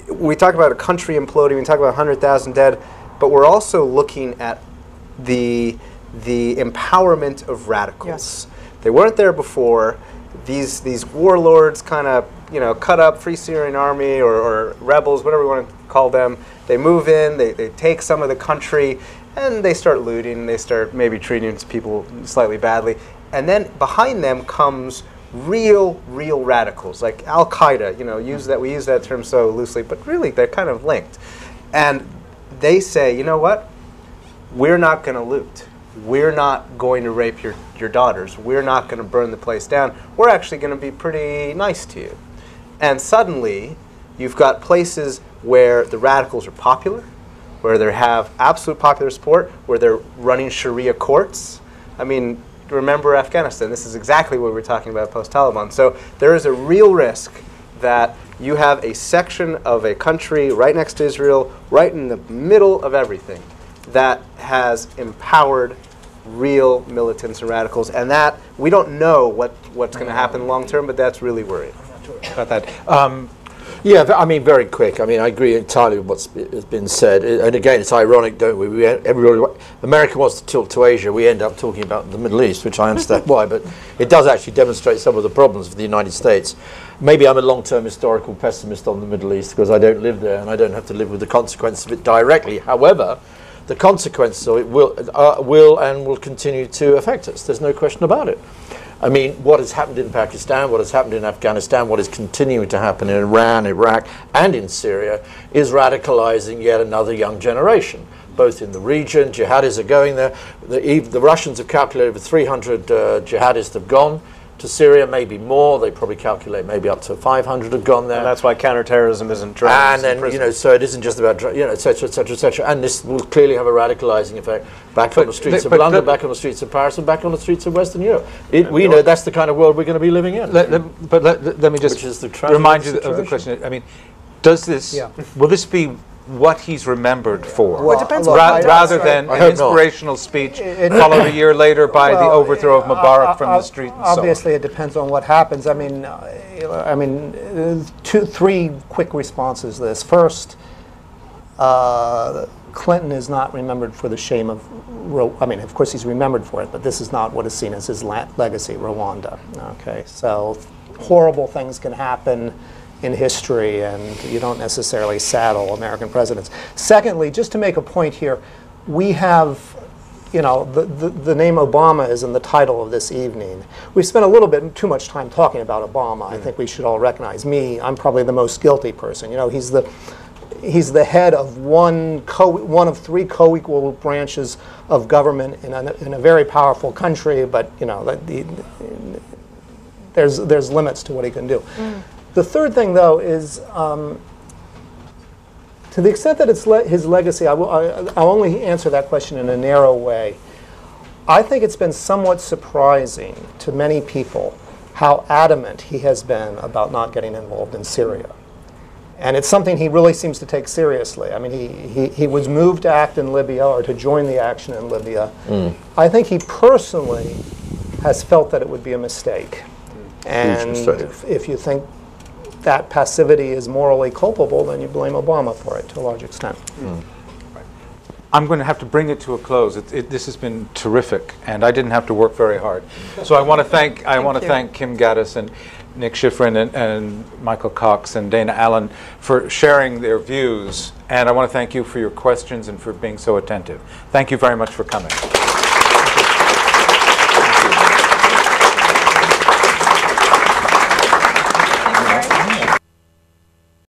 [SPEAKER 3] we talk about a country imploding, we talk about 100,000 dead, but we're also looking at the, the empowerment of radicals.
[SPEAKER 5] Yes.
[SPEAKER 3] They weren't there before. These, these warlords kind of you know, cut up Free Syrian Army or, or rebels, whatever you want to call them. They move in, they, they take some of the country, and they start looting. They start maybe treating people slightly badly. And then behind them comes real, real radicals like Al Qaeda. You know, use that we use that term so loosely, but really they're kind of linked. And they say, you know what? We're not going to loot. We're not going to rape your, your daughters. We're not going to burn the place down. We're actually going to be pretty nice to you. And suddenly, you've got places where the radicals are popular, where they have absolute popular support, where they're running Sharia courts. I mean, remember Afghanistan. This is exactly what we were talking about post Taliban. So there is a real risk that you have a section of a country right next to Israel, right in the middle of everything, that has empowered real militants and radicals. And that, we don't know what, what's going to happen long term, but that's really worrying.
[SPEAKER 2] about that. Um,
[SPEAKER 4] Yeah, I mean, very quick. I mean, I agree entirely with what's been said. And again, it's ironic, don't we? we everybody, America wants to tilt to Asia. We end up talking about the Middle East, which I understand why, but it does actually demonstrate some of the problems of the United States. Maybe I'm a long-term historical pessimist on the Middle East because I don't live there and I don't have to live with the consequences of it directly. However, the consequences of it will, uh, will and will continue to affect us. There's no question about it. I mean, what has happened in Pakistan, what has happened in Afghanistan, what is continuing to happen in Iran, Iraq, and in Syria is radicalizing yet another young generation, both in the region. Jihadis are going there. The, the Russians have calculated over 300 uh, jihadists have gone to Syria, maybe more. They probably calculate maybe up to 500 have gone there
[SPEAKER 3] And that's why counterterrorism isn't drones
[SPEAKER 4] and
[SPEAKER 3] in
[SPEAKER 4] then you know, so it isn't just about dr- you know, et cetera, et cetera, et cetera. And this will clearly have a radicalising effect back on the streets
[SPEAKER 2] le-
[SPEAKER 4] of
[SPEAKER 2] but
[SPEAKER 4] London,
[SPEAKER 2] let-
[SPEAKER 4] back on the streets of Paris, and back on the streets of Western Europe. It, we know that's the kind of world we're going to be living in.
[SPEAKER 2] Let, let- but let, let- let me just
[SPEAKER 4] Which is the tragic
[SPEAKER 2] remind you of the question. I mean, does this,
[SPEAKER 6] Yeah.
[SPEAKER 2] will this be what he's remembered for?
[SPEAKER 5] Well, it depends
[SPEAKER 2] Ra-
[SPEAKER 5] what
[SPEAKER 2] rather than an inspirational speech
[SPEAKER 6] It-
[SPEAKER 2] followed a year later by the overthrow of
[SPEAKER 6] uh,
[SPEAKER 2] Mubarak
[SPEAKER 6] uh,
[SPEAKER 2] from
[SPEAKER 6] uh,
[SPEAKER 2] the street and so.
[SPEAKER 6] Obviously, it depends on what happens. I mean, uh, I mean, two, three quick responses to this. First, uh, Clinton is not remembered for the shame of, Ro- I mean, of course he's remembered for it, but this is not what is seen as his la- legacy, Rwanda. Okay, so horrible things can happen in history, and you don't necessarily saddle American presidents. Secondly, just to make a point here, we have you know, the, the, the name Obama is in the title of this evening. We've spent a little bit too much time talking about Obama. I mm-hmm. think we should all recognize me. I'm probably the most guilty person. You know, he's the he's the head of one co one of three co-equal branches of government in a, in a very powerful country. But you know, that the, there's there's limits to what he can do. Mm. The third thing, though, is. Um, to the extent that it's le- his legacy, I will, I, I'll only answer that question in a narrow way. I think it's been somewhat surprising to many people how adamant he has been about not getting involved in Syria. And it's something he really seems to take seriously. I mean, he, he, he was moved to act in Libya or to join the action in Libya. I think he personally has felt that it would be a mistake. And
[SPEAKER 4] mistake.
[SPEAKER 6] if, if you think that passivity is morally culpable, then you blame Obama for it to a large extent. Hmm.
[SPEAKER 2] I'm going to have to bring it to a close. It, it, this has been terrific, and I didn't have to work very hard. So I want to thank I want to
[SPEAKER 5] you.
[SPEAKER 2] thank Kim Ghattas and Nick Schifrin and, and Michael Cox and Dana Allin for sharing their views, and I want to thank you for your questions and for being so attentive. Thank you very much for coming.